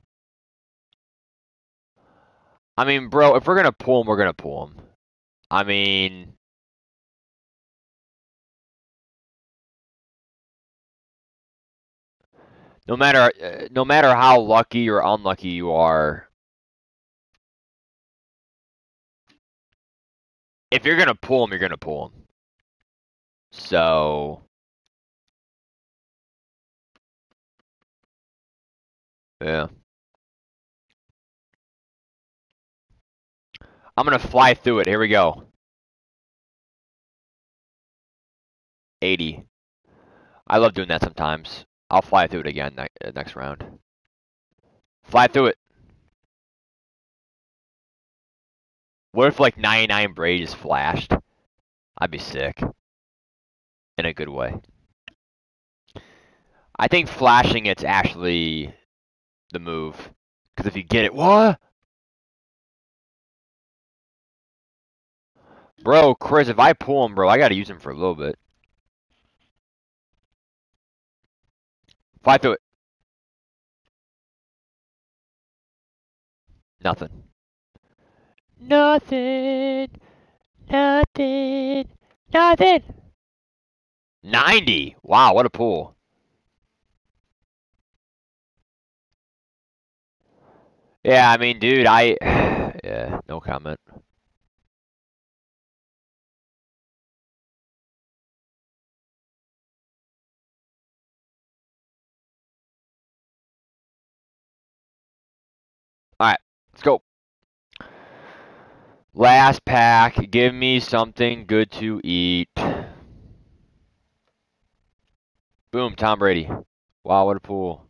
I mean, bro, if we're going to pull him, we're going to pull him. I mean... No matter, uh, no matter how lucky or unlucky you are, if you're going to pull them, you're going to pull them. So... Yeah. I'm going to fly through it. Here we go. 80. I love doing that sometimes. I'll fly through it again ne uh, next round. Fly through it. What if like 99 Brady just flashed? I'd be sick. In a good way. I think flashing it's actually the move. Because if you get it, what? Bro, Chris, if I pull him, bro, I gotta use him for a little bit. Through it. Nothing. Nothing. Nothing. Nothing. 90. Wow, what a pull. Yeah, I mean, dude, I yeah, no comment. Last pack. Give me something good to eat. Boom, Tom Brady. Wow, what a pull.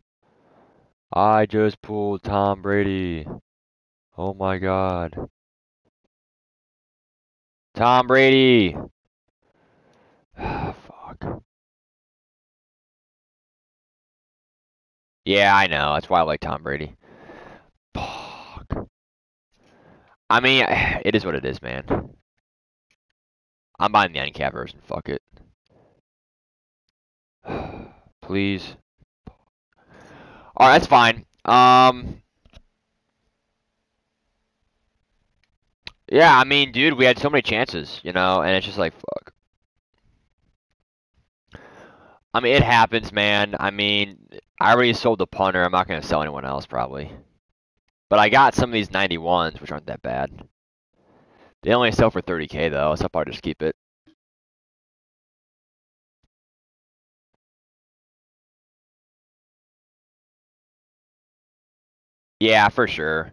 I just pulled Tom Brady. Oh my god. Tom Brady. Ah, fuck. Yeah, I know. That's why I like Tom Brady. I mean, it is what it is, man. I'm buying the end version. Fuck it. Please. Alright, that's fine. Um. Yeah, I mean, dude, we had so many chances, you know, and it's just like, fuck. I mean, it happens, man. I mean, I already sold the punter. I'm not going to sell anyone else, probably. But I got some of these 91s, which aren't that bad. They only sell for 30k, though, so I'll just keep it. Yeah, for sure.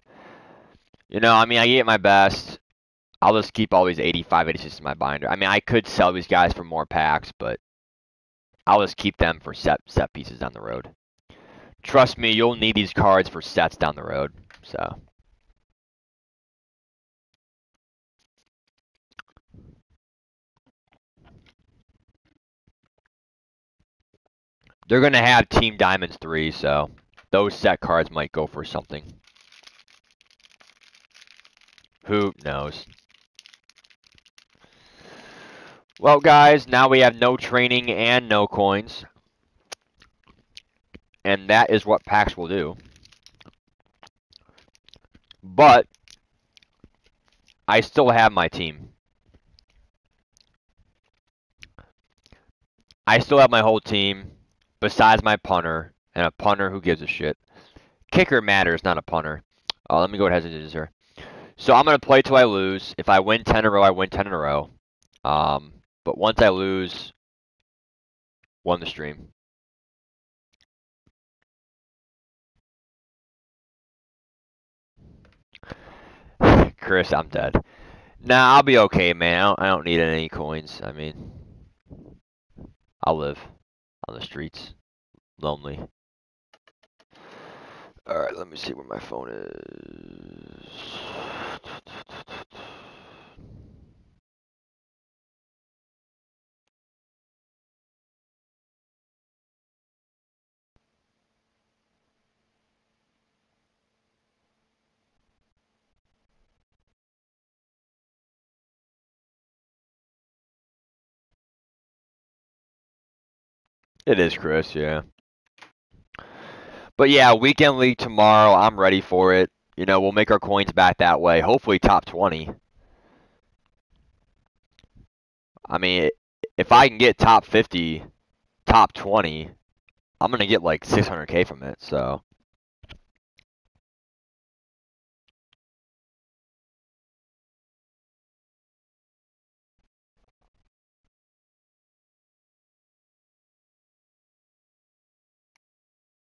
You know, I mean, I get my best. I'll just keep all these 85, 86 in my binder. I mean, I could sell these guys for more packs, but I'll just keep them for set set pieces down the road. Trust me, you'll need these cards for sets down the road. So. They're going to have Team Diamonds 3, so those set cards might go for something. Who knows? Well, guys, now we have no training and no coins. And that is what packs will do. But, I still have my team. I still have my whole team, besides my punter and a punter who gives a shit. Kicker matters, not a punter. Uh, let me go ahead and do here. So I'm going to play till I lose. If I win 10 in a row, I win 10 in a row. Um, but once I lose, won the stream. Chris, I'm dead. Nah, I'll be okay, man. I don't, I don't need any coins. I mean, I'll live on the streets, lonely. All right, let me see where my phone is. It is Chris, yeah. But yeah, weekend league tomorrow. I'm ready for it. You know, we'll make our coins back that way. Hopefully, top 20. I mean, if I can get top 50, top 20, I'm going to get like 600k from it, so.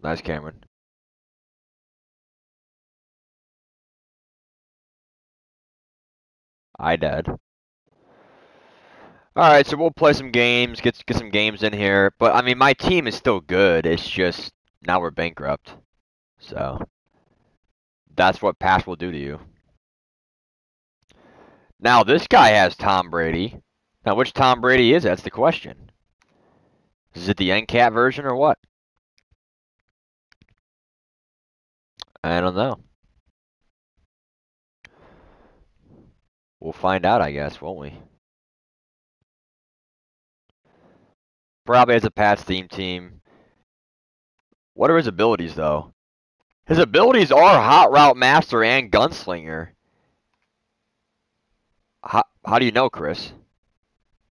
Nice, Cameron. I did. All right, so we'll play some games, get get some games in here. But I mean, my team is still good. It's just now we're bankrupt. So that's what pass will do to you. Now this guy has Tom Brady. Now which Tom Brady is? That's the question. Is it the NCAT version or what? I don't know. We'll find out, I guess, won't we? Probably as a Pats theme team. What are his abilities, though? His abilities are Hot Route Master and Gunslinger. How, how do you know, Chris?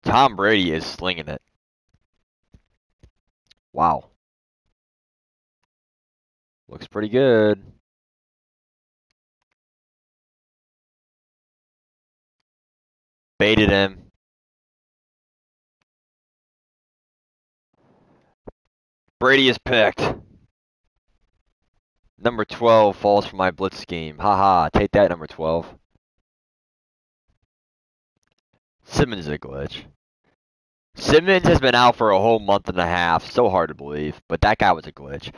Tom Brady is slinging it. Wow. Looks pretty good. Him. Brady is picked. Number 12 falls for my blitz scheme. Haha, take that, number 12. Simmons is a glitch. Simmons has been out for a whole month and a half. So hard to believe, but that guy was a glitch.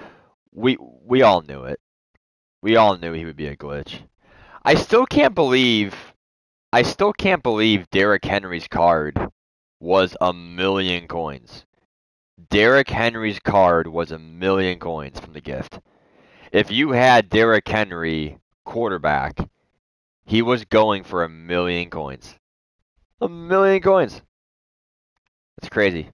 We we all knew it. We all knew he would be a glitch. I still can't believe I still can't believe Derrick Henry's card was a million coins. Derrick Henry's card was a million coins from the gift. If you had Derrick Henry quarterback, he was going for a million coins. A million coins. That's crazy.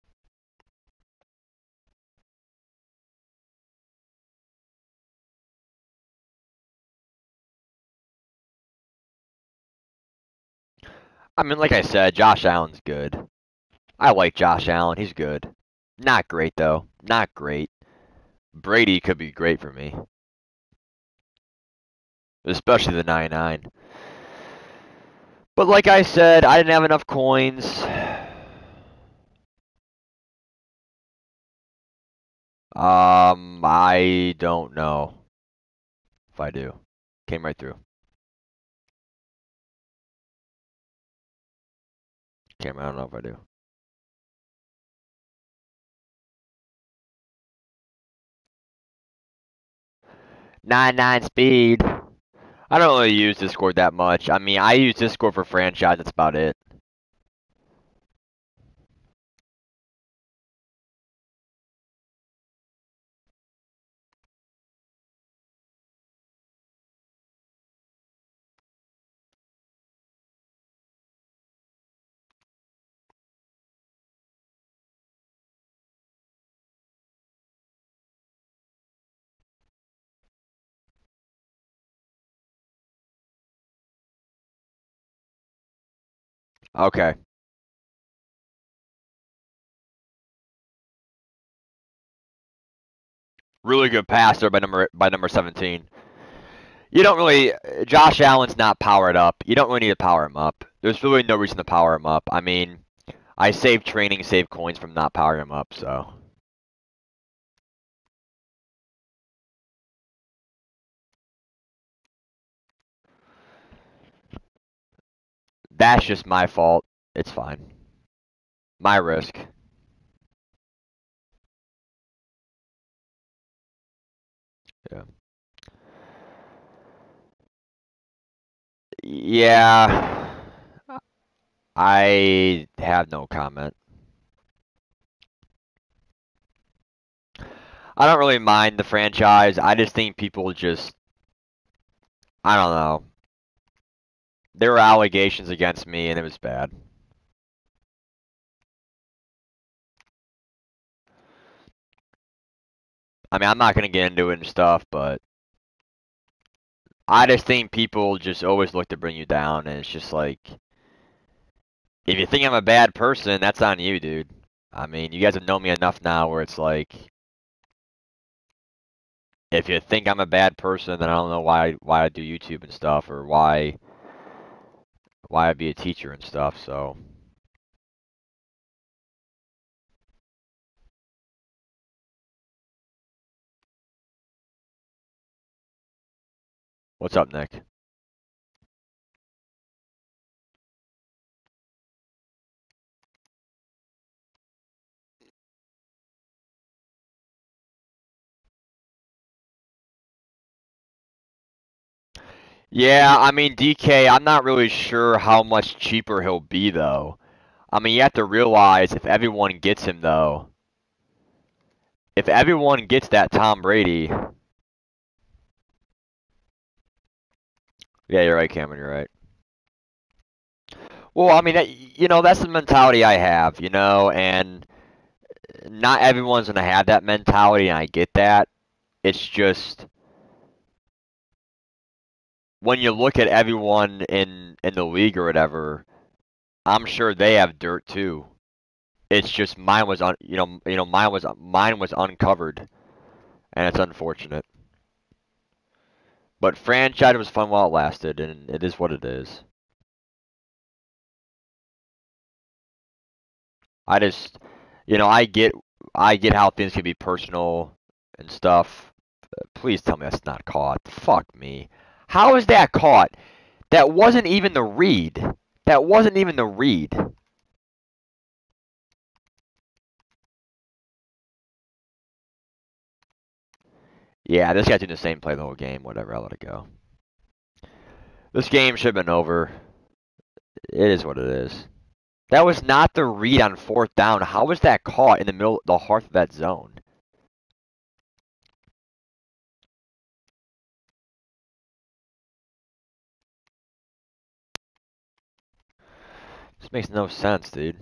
I mean, like I said, Josh Allen's good. I like Josh Allen. He's good. Not great, though. Not great. Brady could be great for me. Especially the 99. But like I said, I didn't have enough coins. Um, I don't know if I do. Came right through. Cam, I don't know if I do. Nine nine speed. I don't really use Discord that much. I mean, I use Discord for franchise. That's about it. Okay. Really good passer by number by number 17. You don't really Josh Allen's not powered up. You don't really need to power him up. There's really no reason to power him up. I mean, I save training, save coins from not powering him up, so. That's just my fault. It's fine. My risk. Yeah. Yeah. I have no comment. I don't really mind the franchise. I just think people just I don't know. There were allegations against me and it was bad. I mean, I'm not gonna get into it and stuff, but I just think people just always look to bring you down, and it's just like, if you think I'm a bad person, that's on you, dude. I mean, you guys have known me enough now where it's like, if you think I'm a bad person, then I don't know why why I do YouTube and stuff, or why why I'd be a teacher and stuff. So. What's up, Nick? Yeah, I mean, DK, I'm not really sure how much cheaper he'll be, though. I mean, you have to realize if everyone gets him, though, if everyone gets that Tom Brady. Yeah, you're right, Cameron, you're right. Well, I mean, that, you know, that's the mentality I have, you know, and not everyone's to have that mentality, and I get that. It's just when you look at everyone in in the league or whatever, I'm sure they have dirt too. It's just mine was un, you know, you know, mine was mine was uncovered, and it's unfortunate. But franchise was fun while it lasted, and it is what it is. I just, you know, I get, I get how things can be personal and stuff. Please tell me that's not caught. Fuck me. How is that caught? That wasn't even the read. That wasn't even the read. Yeah, this guy's doing the same play the whole game. Whatever, I'll let it go. This game should have been over. It is what it is. That was not the read on fourth down. How was that caught in the middle, the heart of that zone? Makes no sense, dude.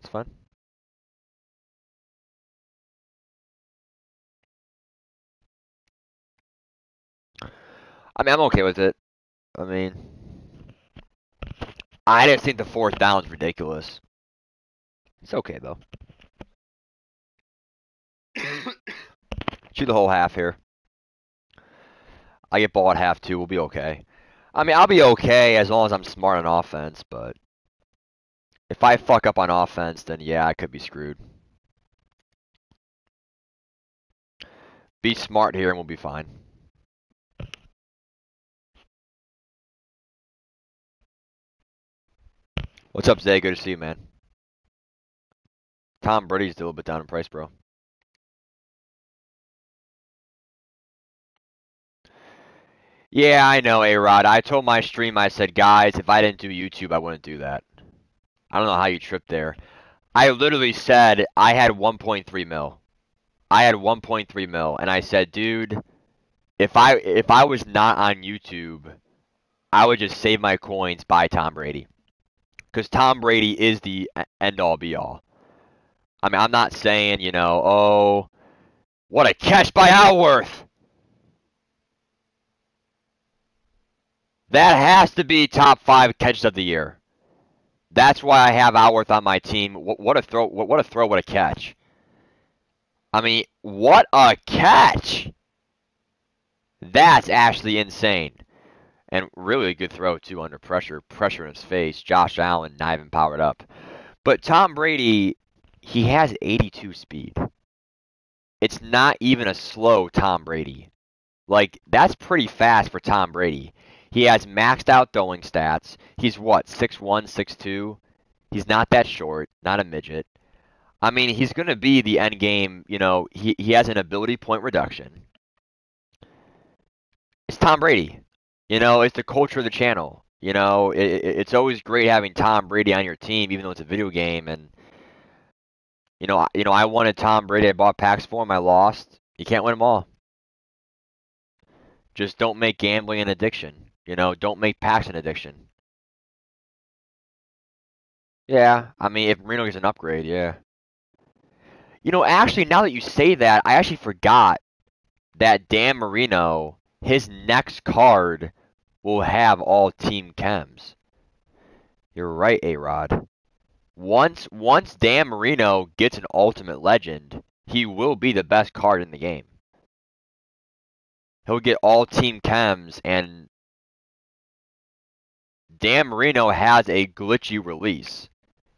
It's fine. I mean, I'm okay with it. I mean, I didn't think the fourth down ridiculous. It's okay though. Shoot the whole half here. I get ball at half two. We'll be okay. I mean, I'll be okay as long as I'm smart on offense, but if I fuck up on offense, then yeah, I could be screwed. Be smart here and we'll be fine. What's up, Zay? Good to see you, man. Tom Brady's a little bit down in price, bro. Yeah, I know, A-Rod. I told my stream, I said, guys, if I didn't do YouTube, I wouldn't do that. I don't know how you tripped there. I literally said I had 1.3 mil. I had 1.3 mil, and I said, dude, if I if I was not on YouTube, I would just save my coins, buy Tom Brady, because Tom Brady is the end all be all. I mean, I'm not saying you know, oh, what a catch by Alworth. That has to be top five catches of the year. That's why I have Alworth on my team. What, a throw! What, a throw! What a catch! I mean, what a catch! That's actually insane. And really a good throw, too, under pressure. Pressure in his face. Josh Allen not even powered up. But Tom Brady, he has 82 speed. It's not even a slow Tom Brady. Like, that's pretty fast for Tom Brady. He has maxed out throwing stats. He's what, 6'1, 6'2? He's not that short, not a midget. I mean, he's going to be the end game. You know, he, he has an ability point reduction. It's Tom Brady. You know, it's the culture of the channel. You know, it, it's always great having Tom Brady on your team, even though it's a video game. And you know, you know, I wanted Tom Brady. I bought packs for him. I lost. You can't win them all. Just don't make gambling an addiction. You know, don't make packs an addiction. Yeah, I mean, if Marino gets an upgrade, yeah. You know, actually, now that you say that, I actually forgot that Dan Marino, his next card will have all team chems. You're right, A-Rod. Once once Dan Marino gets an ultimate legend, he will be the best card in the game. He'll get all team chems and Dan Marino has a glitchy release.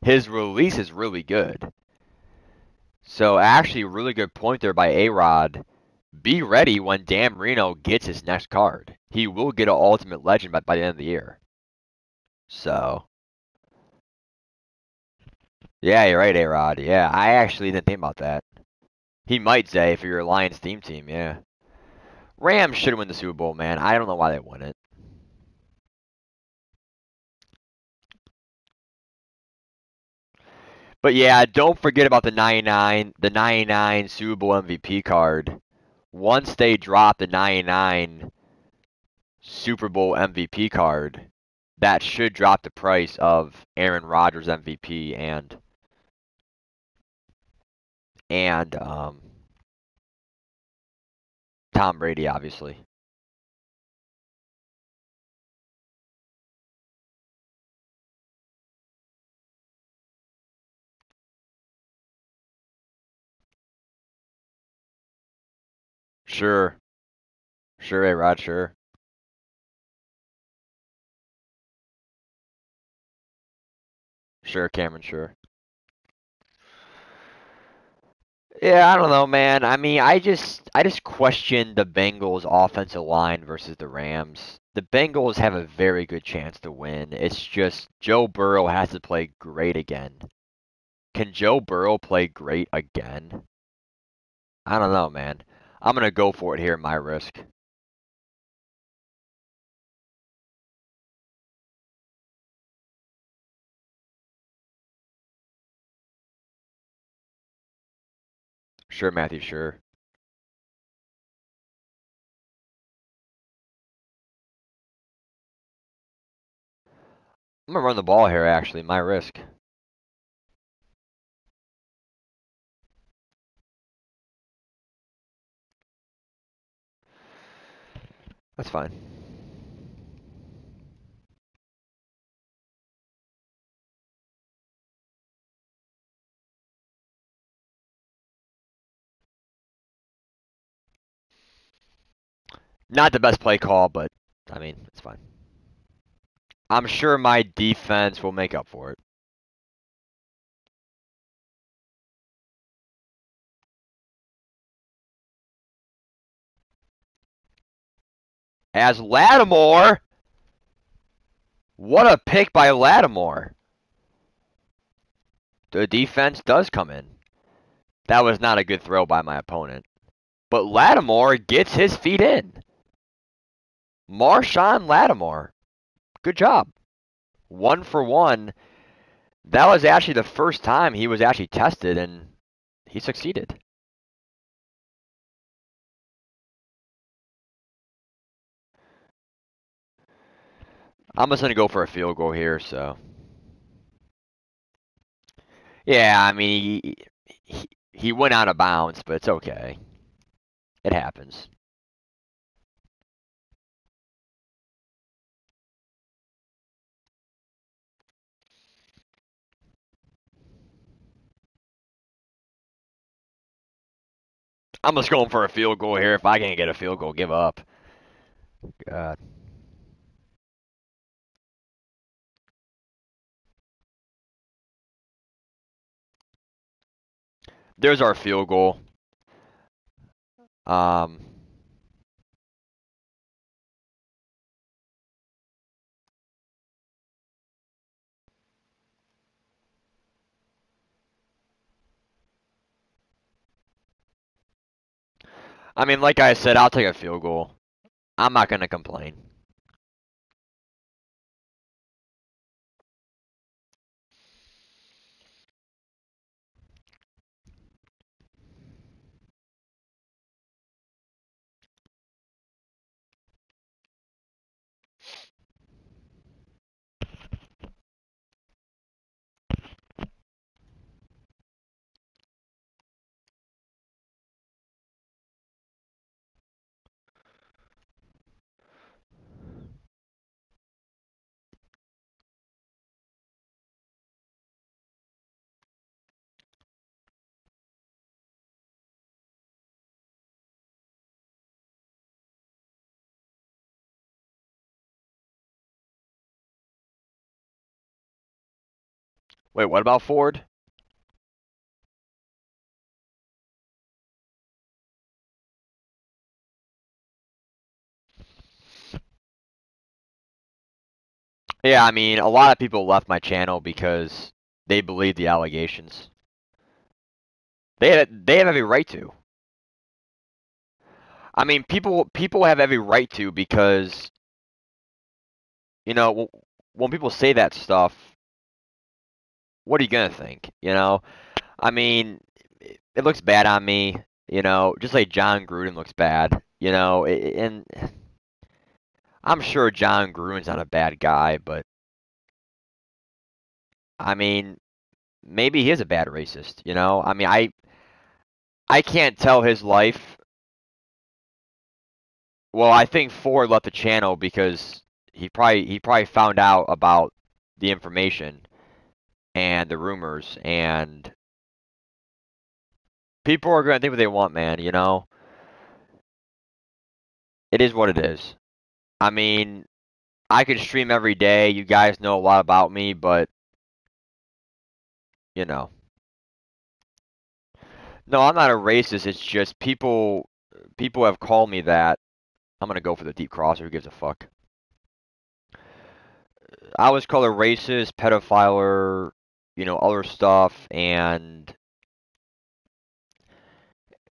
His release is really good. So actually, really good point there by A-Rod. Be ready when Dan Marino gets his next card. He will get an Ultimate Legend by, by the end of the year. So. Yeah, you're right, A-Rod. Yeah, I actually didn't think about that. He might say for your Lions theme team, yeah. Rams should win the Super Bowl, man. I don't know why they won it. But yeah, don't forget about the 99, the 99 Super Bowl MVP card. Once they drop the 99 Super Bowl MVP card, that should drop the price of Aaron Rodgers MVP and and um, Tom Brady, obviously. Sure. Sure, A Rod, sure. Sure, Cameron, sure. Yeah, I don't know, man. I mean, I just I just question the Bengals offensive line versus the Rams. The Bengals have a very good chance to win. It's just Joe Burrow has to play great again. Can Joe Burrow play great again? I don't know, man. I'm gonna go for it here, my risk. Sure, Matthew, sure. I'm gonna run the ball here, actually, my risk. That's fine. Not the best play call, but I mean, it's fine. I'm sure my defense will make up for it. As Lattimore. What a pick by Lattimore. The defense does come in. That was not a good throw by my opponent. But Lattimore gets his feet in. Marshon Lattimore. Good job. One for one. That was actually the first time he was actually tested, and he succeeded. I'm just gonna go for a field goal here, so. Yeah, I mean, he, he, he went out of bounds, but it's okay. It happens. I'm just going for a field goal here. If I can't get a field goal, give up. God. There's our field goal. Um, I mean, like I said, I'll take a field goal. I'm not going to complain. Wait, what about Ford? Yeah, I mean, a lot of people left my channel because they believe the allegations. They have, they have every right to. I mean, people people have every right to because you know when people say that stuff, what are you gonna think? You know, I mean, it looks bad on me. You know, just like Jon Gruden looks bad. You know, and I'm sure Jon Gruden's not a bad guy, but I mean, maybe he is a bad racist. You know, I mean, I I can't tell his life. Well, I think Ford left the channel because he probably he probably found out about the information and the rumors and people are going to think what they want, man, you know. It is what it is. I mean, I could stream every day. You guys know a lot about me, but you know. No, I'm not a racist. It's just people people have called me that. I'm gonna go for the deep crosser. Who gives a fuck? I was called a racist, pedophile, you know, other stuff, and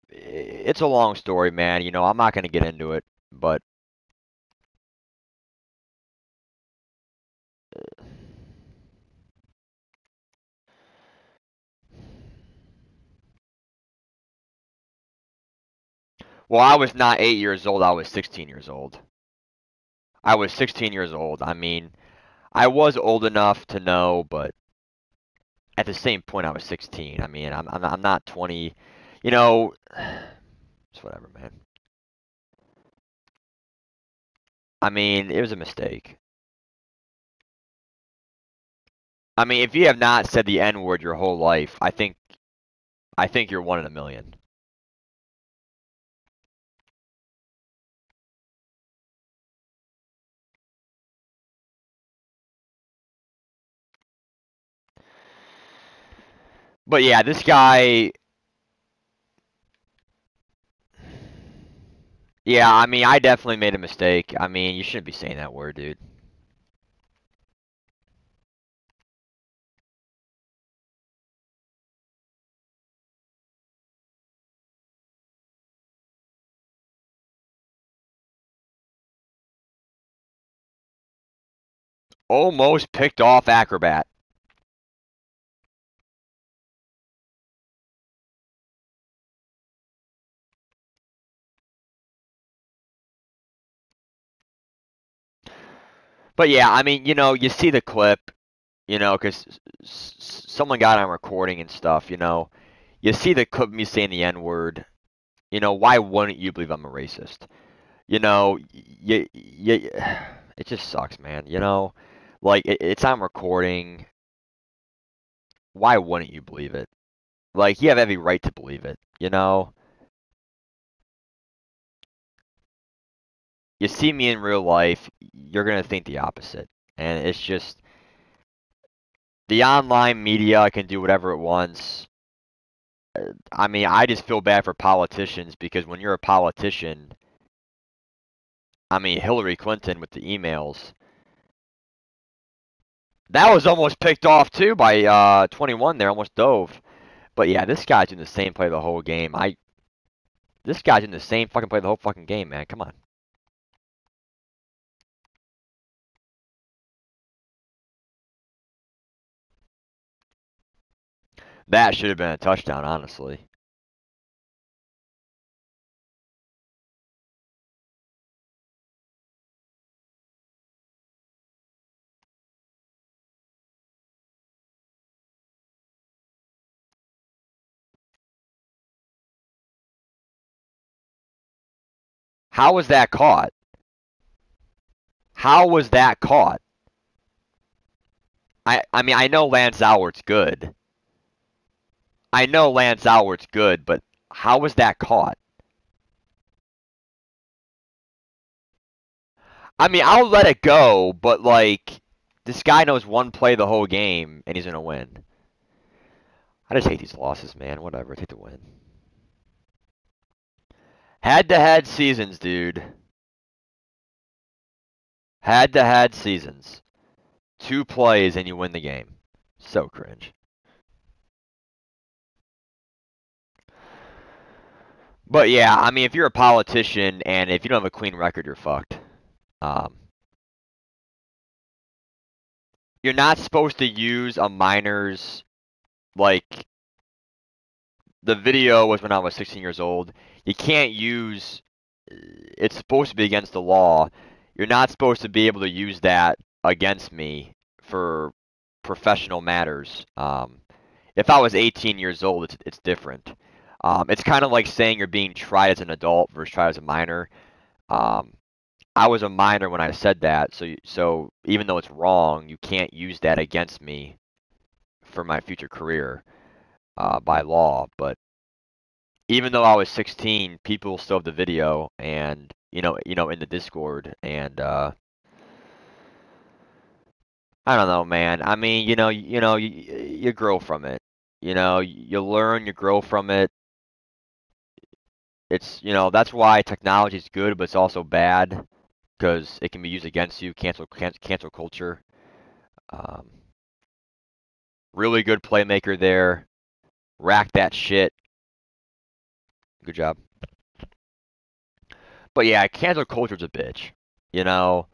it's a long story, man. You know, I'm not gonna get into it, but Well, I was not eight years old. I was 16 years old. I was 16 years old. I mean, I was old enough to know, but at the same point, I was 16. I mean, I'm I'm, I'm not 20. You know, it's whatever, man. I mean, it was a mistake. I mean, if you have not said the N word your whole life, I think I think you're one in a million. But yeah, this guy. Yeah, I mean, I definitely made a mistake. I mean, you shouldn't be saying that word, dude. Almost picked off Acrobat. But yeah, I mean, you know, you see the clip, you know, because someone got on recording and stuff, you know. You see the clip me saying the N word. You know, why wouldn't you believe I'm a racist? You know, it just sucks, man. You know, like it, it's on recording. Why wouldn't you believe it? Like you have every right to believe it. You know. You see me in real life, you're gonna think the opposite, and it's just the online media can do whatever it wants. I mean, I just feel bad for politicians because when you're a politician, I mean, Hillary Clinton with the emails. That was almost picked off too by uh, 21 there, almost dove. But yeah, this guy's doing the same play the whole game. I, this guy's doing the same fucking play the whole fucking game, man. Come on. That should have been a touchdown, honestly. How was that caught? How was that caught? I I mean I know Lance Alworth's good. I know Lance Alworth's good, but how was that caught? I mean, I'll let it go, but like this guy knows one play the whole game and he's gonna win. I just hate these losses, man. Whatever, take the win. Head to head seasons, dude. Head to head seasons. Two plays and you win the game. So cringe. But yeah, I mean, if you're a politician and if you don't have a clean record, you're fucked. Um, you're not supposed to use a minor's like the video was when I was 16 years old. You can't use it's supposed to be against the law. you're not supposed to be able to use that against me for professional matters. Um, if I was 18 years old, it's it's different. Um, it's kind of like saying you're being tried as an adult versus tried as a minor. Um, I was a minor when I said that, so so even though it's wrong, you can't use that against me for my future career uh, by law. But even though I was 16, people still have the video, and you know, you know, in the Discord, and uh, I don't know, man. I mean, you know, you know, you, you grow from it. You know, you learn, you grow from it. It's, you know, that's why technology is good, but it's also bad because it can be used against you. Cancel, cancel, cancel culture. Um, really good playmaker there. Rack that shit. Good job. But yeah, cancel culture's a bitch. You know,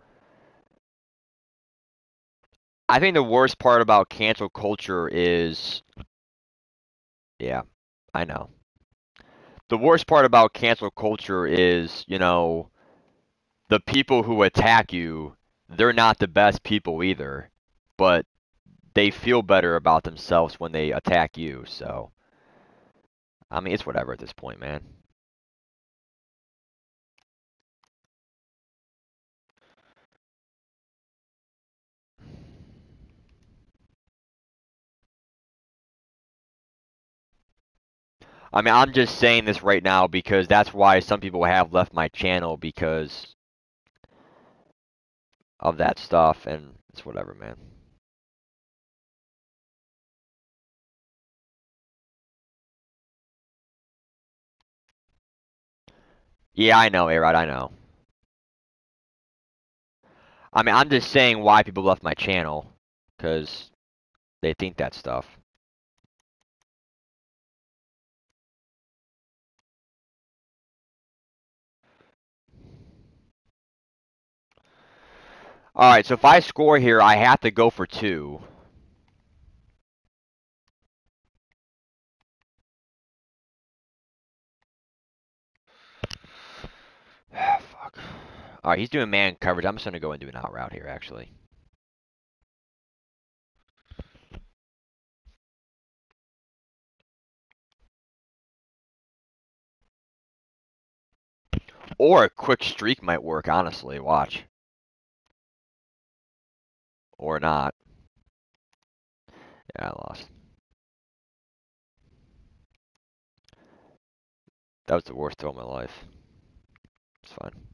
I think the worst part about cancel culture is, yeah, I know. The worst part about cancel culture is, you know, the people who attack you, they're not the best people either, but they feel better about themselves when they attack you. So, I mean, it's whatever at this point, man. I mean, I'm just saying this right now because that's why some people have left my channel because of that stuff, and it's whatever, man. Yeah, I know, A-Rod, I know. I mean, I'm just saying why people left my channel, because they think that stuff. Alright, so if I score here, I have to go for two. Ah, fuck. Alright, he's doing man coverage. I'm just going to go and do an out route here, actually. Or a quick streak might work, honestly. Watch. Or not. Yeah, I lost. That was the worst throw of my life. It's fine.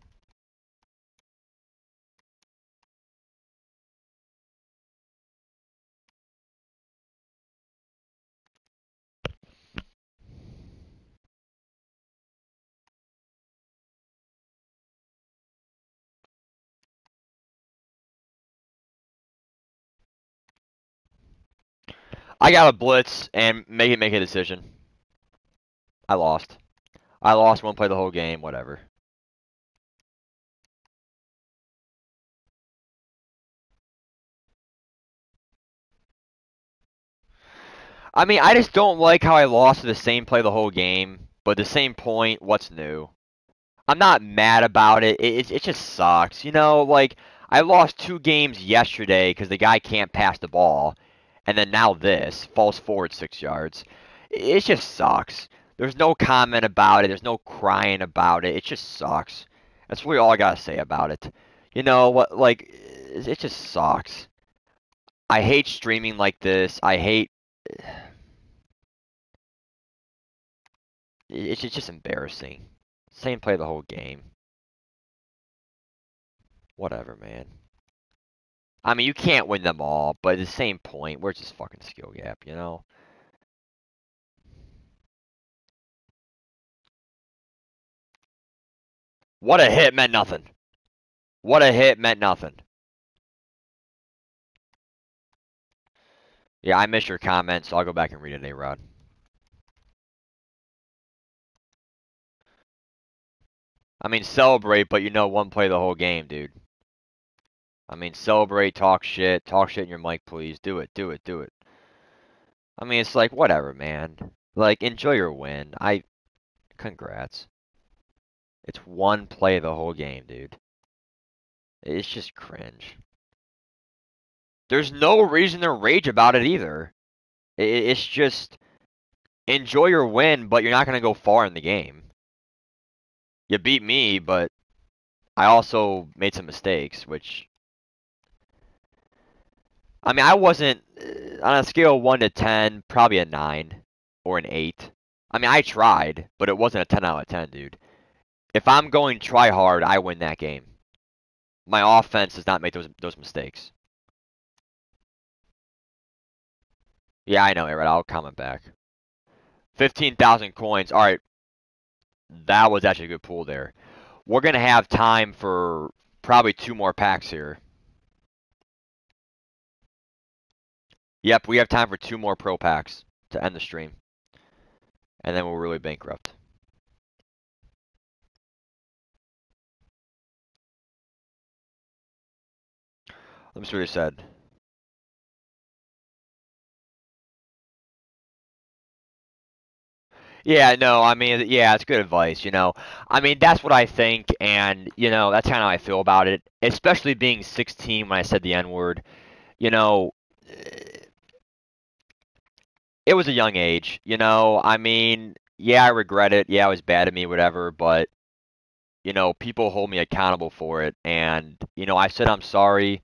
I got a blitz and make it make a decision. I lost. I lost, won't play the whole game, whatever. I mean, I just don't like how I lost the same play the whole game, but the same point, what's new? I'm not mad about it. It, it, it just sucks. You know, like, I lost two games yesterday because the guy can't pass the ball, and then now this, falls forward six yards. It just sucks. There's no comment about it. There's no crying about it. It just sucks. That's really all I gotta say about it. You know what? Like, it just sucks. I hate streaming like this. I hate. It's just embarrassing. Same play the whole game. Whatever, man. I mean, you can't win them all, but at the same point, where's this fucking skill gap, you know? What a hit meant nothing. What a hit meant nothing. Yeah, I missed your comment, so I'll go back and read it, A-Rod. I mean, celebrate, but you know one play the whole game, dude. I mean, celebrate, talk shit, talk shit in your mic, please. Do it, do it, do it. I mean, it's like, whatever, man. Like, enjoy your win. I, congrats. It's one play the whole game, dude. It's just cringe. There's no reason to rage about it either. It's just enjoy your win, but you're not going to go far in the game. You beat me, but I also made some mistakes, which I mean, I wasn't uh, on a scale of 1 to 10, probably a 9 or an 8. I mean, I tried, but it wasn't a 10 out of 10, dude. If I'm going try hard, I win that game. My offense does not make those those mistakes. Yeah, I know, Right, I'll comment back. 15,000 coins. All right. That was actually a good pool there. We're going to have time for probably two more packs here. Yep, we have time for two more pro packs to end the stream. And then we'll really bankrupt. Let me see what he said. Yeah, no, I mean, yeah, it's good advice, you know. I mean, that's what I think, and, you know, that's kind of how I feel about it, especially being 16 when I said the N word. You know, it was a young age, you know. I mean, yeah, I regret it. Yeah, it was bad of me, whatever, but, you know, people hold me accountable for it, and, you know, I said I'm sorry,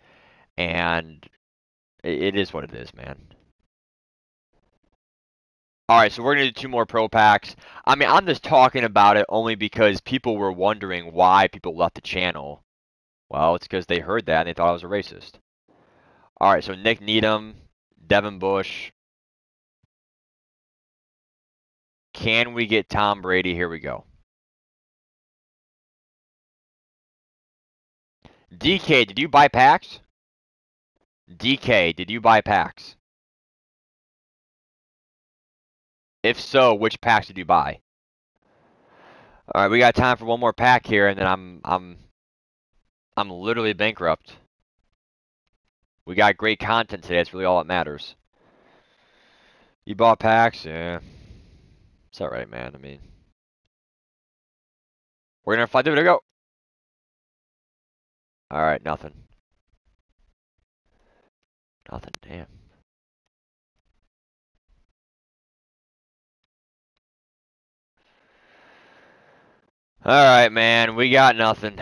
and it, it is what it is, man. All right, so we're gonna do two more pro packs. I mean, I'm just talking about it only because people were wondering why people left the channel. Well, it's because they heard that and they thought I was a racist. All right, so Nik Needham, Devin Bush. Can we get Tom Brady? Here we go. DK, did you buy packs? DK, did you buy packs? If so, which packs did you buy? All right, we got time for one more pack here, and then I'm I'm I'm literally bankrupt. We got great content today. That's really all that matters. You bought packs, yeah. It's all right, man. I mean, we're gonna fly. There we go. All right, nothing. Nothing. Damn. Alright, man, we got nothing.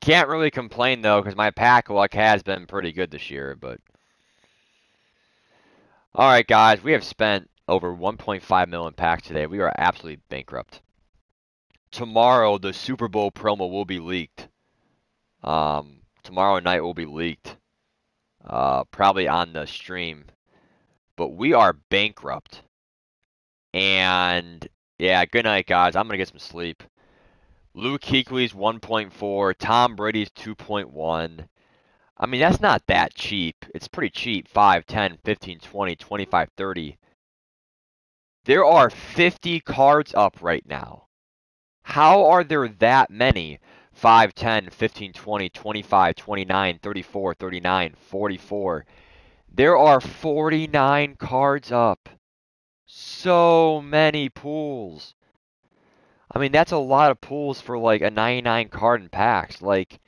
Can't really complain, though, because my pack luck has been pretty good this year, but... Alright, guys, we have spent over 1.5 million packs today. We are absolutely bankrupt. Tomorrow, the Super Bowl promo will be leaked. Um, tomorrow night will be leaked. Uh, probably on the stream. But we are bankrupt. And yeah, good night, guys. I'm going to get some sleep. Luke Kuechly's 1.4. Tom Brady's 2.1. I mean, that's not that cheap. It's pretty cheap. 5, 10, 15, 20, 25, 30. There are 50 cards up right now. How are there that many? 5, 10, 15, 20, 25, 29, 34, 39, 44. There are 49 cards up so many pools. I mean, that's a lot of pools for like a 99 card in packs. Like,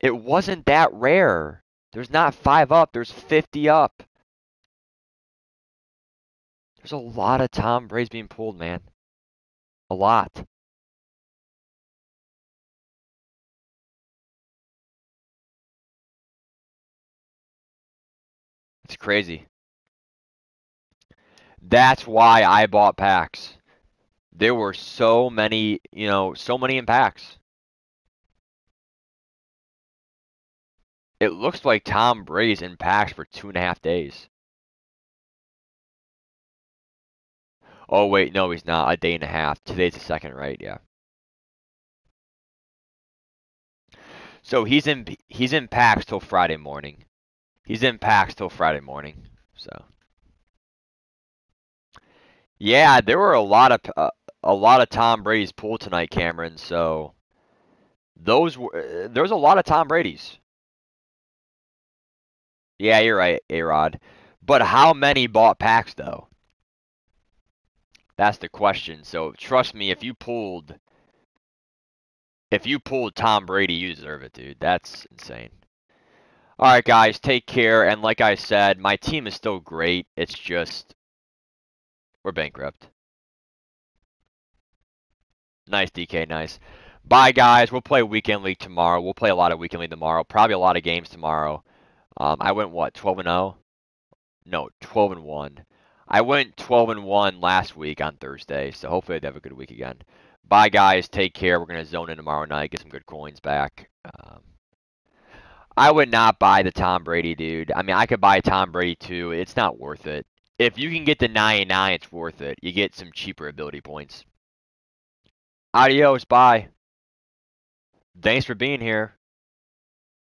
it wasn't that rare. There's not five up, there's 50 up. There's a lot of Tom Brady's being pulled, man. A lot. It's crazy. That's why I bought packs. There were so many, you know, so many in packs. It looks like Tom Brady's in packs for two and a half days. Oh wait, no, he's not. A day and a half. Today's the second, right? Yeah. So he's in he's in packs till Friday morning. He's in packs till Friday morning. So. Yeah, there were a lot of uh, a lot of Tom Brady's pool tonight, Cameron. So those were uh, there's a lot of Tom Brady's. Yeah, you're right, A-Rod. But how many bought packs though? That's the question. So trust me, if you pulled If you pulled Tom Brady, you deserve it, dude. That's insane. All right, guys, take care. And like I said, my team is still great. It's just we're bankrupt. Nice, DK. Nice. Bye, guys. We'll play weekend league tomorrow. We'll play a lot of weekend league tomorrow. Probably a lot of games tomorrow. Um, I went what 12 and 0? No, 12 and 1. I went 12 and 1 last week on Thursday, so hopefully they have a good week again. Bye, guys. Take care. We're gonna zone in tomorrow night, get some good coins back. Um, I would not buy the Tom Brady dude. I mean, I could buy Tom Brady too. It's not worth it. If you can get the 99, it's worth it. You get some cheaper ability points. Adios. Bye. Thanks for being here.